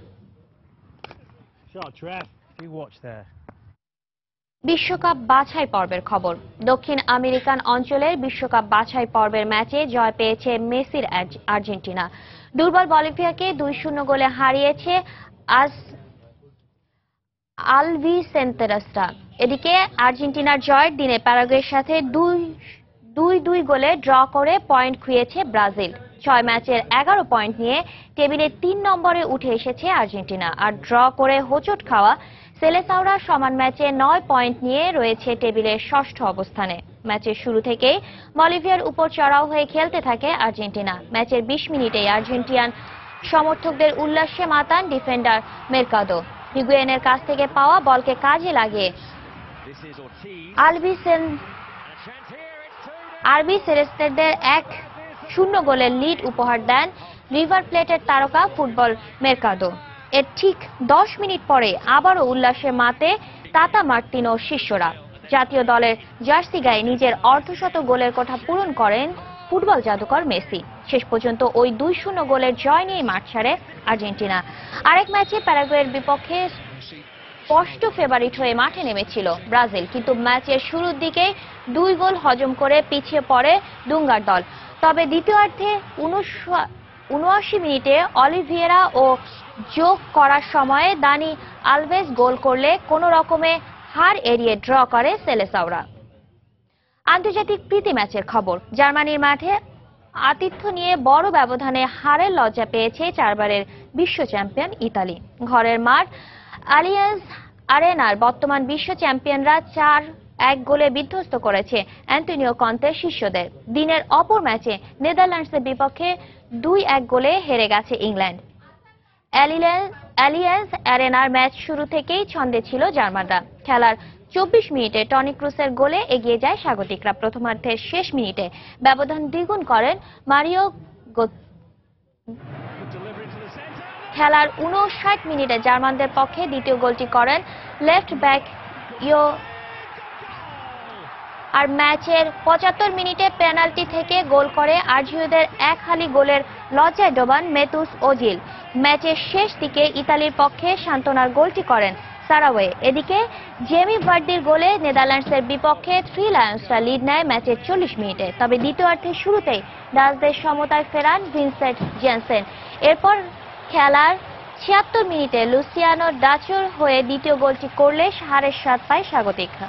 বিশ্বকাপ বাছাই পর্বের খবর। দক্ষিণ আমেরিকান অঞ্চলের বিশ্বকাপ বাছাই পর্বের ম্যাচে জয় পেয়েছে মেসির আর্জেন্টিনা। দুর্বল বলিভিয়াকে দুই শূন্য গোলে হারিয়েছে আজ আলভি সেন্তেরাসরা এদিকে আর্জেন্টিনার জয়ের দিনে প্যারাগুয়ের সাথে দুই দুই দুই গোলে ড্র করে পয়েন্ট খুঁয়েছে ব্রাজিল। ছয় ম্যাচের এগারো পয়েন্ট নিয়ে টেবিলে তিন নম্বরে উঠে এসেছে আর্জেন্টিনা। আর ড্র করে হোঁচট খাওয়া সেলেসাওরা সমান ম্যাচে নয় পয়েন্ট নিয়ে রয়েছে টেবিলের ষষ্ঠ অবস্থানে। ম্যাচের শুরু থেকেই বলিভিয়ার উপর চড়াও হয়ে খেলতে থাকে আর্জেন্টিনা। ম্যাচের বিশ মিনিটেই আর্জেন্টিয়ান সমর্থকদের উল্লাসে মাতান ডিফেন্ডার মেরকাদো। হিগুয়েনের কাছ থেকে পাওয়া বলকে কাজে লাগিয়ে আলবিসেন আরবি সেরেস্তেদের এক শূন্য গোলের লিড উপহার দেন রিভার প্লেটের তারকা ফুটবল মেরকাদো। এর ঠিক দশ মিনিট পরে আবারও উল্লাসে মাতে তাতা মার্তিনো শিষ্যরা। জাতীয় দলের জার্সি গায়ে নিজের অর্ধশত গোলের কথা পূরণ করেন ফুটবল জাদুকর মেসি। শেষ পর্যন্ত ওই দুই শূন্য গোলের জয় নিয়ে মাঠ ছাড়ে আর্জেন্টিনা। আরেক ম্যাচে প্যারাগুয়ের বিপক্ষে স্পষ্ট ফেভারিট হয়ে মাঠে নেমেছিল ব্রাজিল, কিন্তু ম্যাচের শুরুর দিকে দুই গোল হজম করে পিছিয়ে পড়ে দুঙ্গার দল। তবে দ্বিতীয়ার্ধে উনআশি মিনিটে অলিভিয়েরা ও যোগ করার সময়ে দানি আলভেজ গোল করলে কোনো রকমে হার এড়িয়ে ড্র করে সেলেসাওরা। আন্তর্জাতিক প্রীতি ম্যাচের খবর। জার্মানির মাঠে আতিথ্য নিয়ে বড় ব্যবধানে হারের লজ্জা পেয়েছে চারবারের বিশ্ব চ্যাম্পিয়ন ইতালি। ঘরের মাঠ আলিয়ান্স আরেনার বর্তমান বিশ্ব চ্যাম্পিয়নরা চার এক গোলে বিধ্বস্ত করেছে অ্যান্টনিও কন্তে শিষ্যদের। দিনের অপর ম্যাচে নেদারল্যান্ডসের বিপক্ষে দুই এক গোলে হেরে গেছে ইংল্যান্ড। অ্যালিয়েন্স অ্যারেনার ম্যাচ শুরু থেকেই ছন্দে ছিল জার্মানরা। খেলার চব্বিশ মিনিটে টনি ক্রুসের গোলে এগিয়ে যায় স্বাগতিকরা। প্রথমার্ধের শেষ মিনিটে ব্যবধান দ্বিগুণ করেন মারিও খেলার উনষাট মিনিটে জার্মানদের পক্ষে দ্বিতীয় গোলটি করেন লেফট ব্যাক ইও আর ম্যাচের পঁচাত্তর মিনিটে পেনাল্টি থেকে গোল করে আর্জিওদের এক হালি গোলের লজ্জায় ডোবান মেতুস ওজিল। ম্যাচের শেষ দিকে ইতালির পক্ষে সান্ত্বনার গোলটি করেন সারাওয়ে। এদিকে, জেমি ভার্ডির গোলে নেদারল্যান্ডসের বিপক্ষে থ্রি লায়ন্সরা লিড নেয় ম্যাচের চল্লিশ মিনিটে। তবে দ্বিতীয়ার্ধের শুরুতেই ডাচদের সমতায় ফেরান ভিনসেন্ট জেনসেন। এরপর খেলার ছিয়াত্তর মিনিটে লুসিয়ানো ডাচুর হয়ে দ্বিতীয় গোলটি করলে হারের স্বাদ পায় স্বাগতিকরা।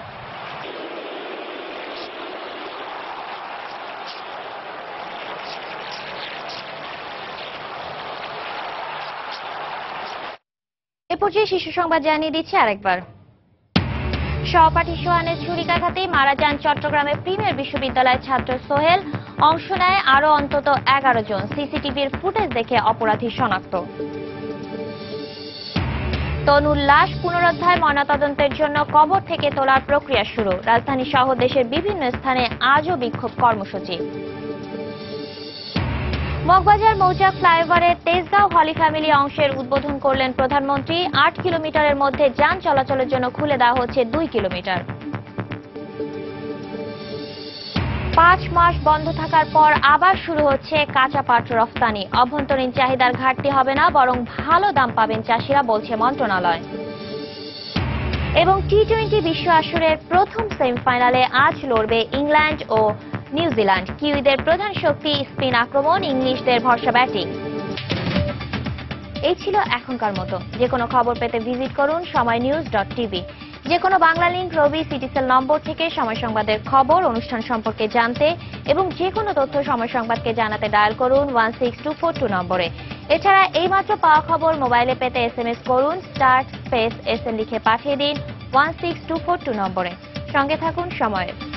এ শিশু সংবাদ জানিয়ে দিচ্ছে আরেকবার। সহপাঠী সোহানের ছুরিকাঘাতে মারা যান চট্টগ্রামের প্রিমিয়ার বিশ্ববিদ্যালয়ের ছাত্র সোহেল। অংশ নেয় আরও অন্তত এগারো জন। সিসিটিভির ফুটেজ দেখে অপরাধী শনাক্ত। তনুর লাশ পুনরুদ্ধার ময়নাতদন্তের জন্য কবর থেকে তোলার প্রক্রিয়া শুরু। রাজধানী সহ দেশের বিভিন্ন স্থানে আজও বিক্ষোভ কর্মসূচি। মগবাজার মৌজা ফ্লাইওভারের তেজগাঁও হলি ফ্যামিলি অংশের উদ্বোধন করলেন প্রধানমন্ত্রী। আট কিলোমিটারের মধ্যে যান চলাচলের জন্য খুলে দেওয়া হচ্ছে দুই কিলোমিটার। পাঁচ মাস বন্ধ থাকার পর আবার শুরু হচ্ছে কাঁচা পাট রফতানি। অভ্যন্তরীণ চাহিদার ঘাটতি হবে না, বরং ভালো দাম পাবেন চাষিরা, বলছে মন্ত্রণালয়। এবং টি টোয়েন্টি বিশ্ব আসরের প্রথম সেমিফাইনালে আজ লড়বে ইংল্যান্ড ও নিউজিল্যান্ড কিউইদের প্রধান শক্তি, স্পিন আক্রমণ, ইংলিশদের ভরসা ব্যাটিং। এই ছিল এখনকার মতো। যে কোনো খবর পেতে ভিজিট করুন সময় নিউজ ডট টিভি যে কোনো Bangla link Robi Citycell number থেকে সময় সংবাদের খবর, অনুষ্ঠান সম্পর্কে জানতে এবং যে কোনো তথ্য সময় সংবাদকে জানাতে ডায়াল করুন one six two four two নম্বরে। এছাড়া এইমাত্র পাওয়া খবর মোবাইলে পেতে এস এম এস করুন স্টার স্পেস এস এম লিখে পাঠিয়ে দিন one six two four two নম্বরে। সঙ্গে থাকুন সময়ের।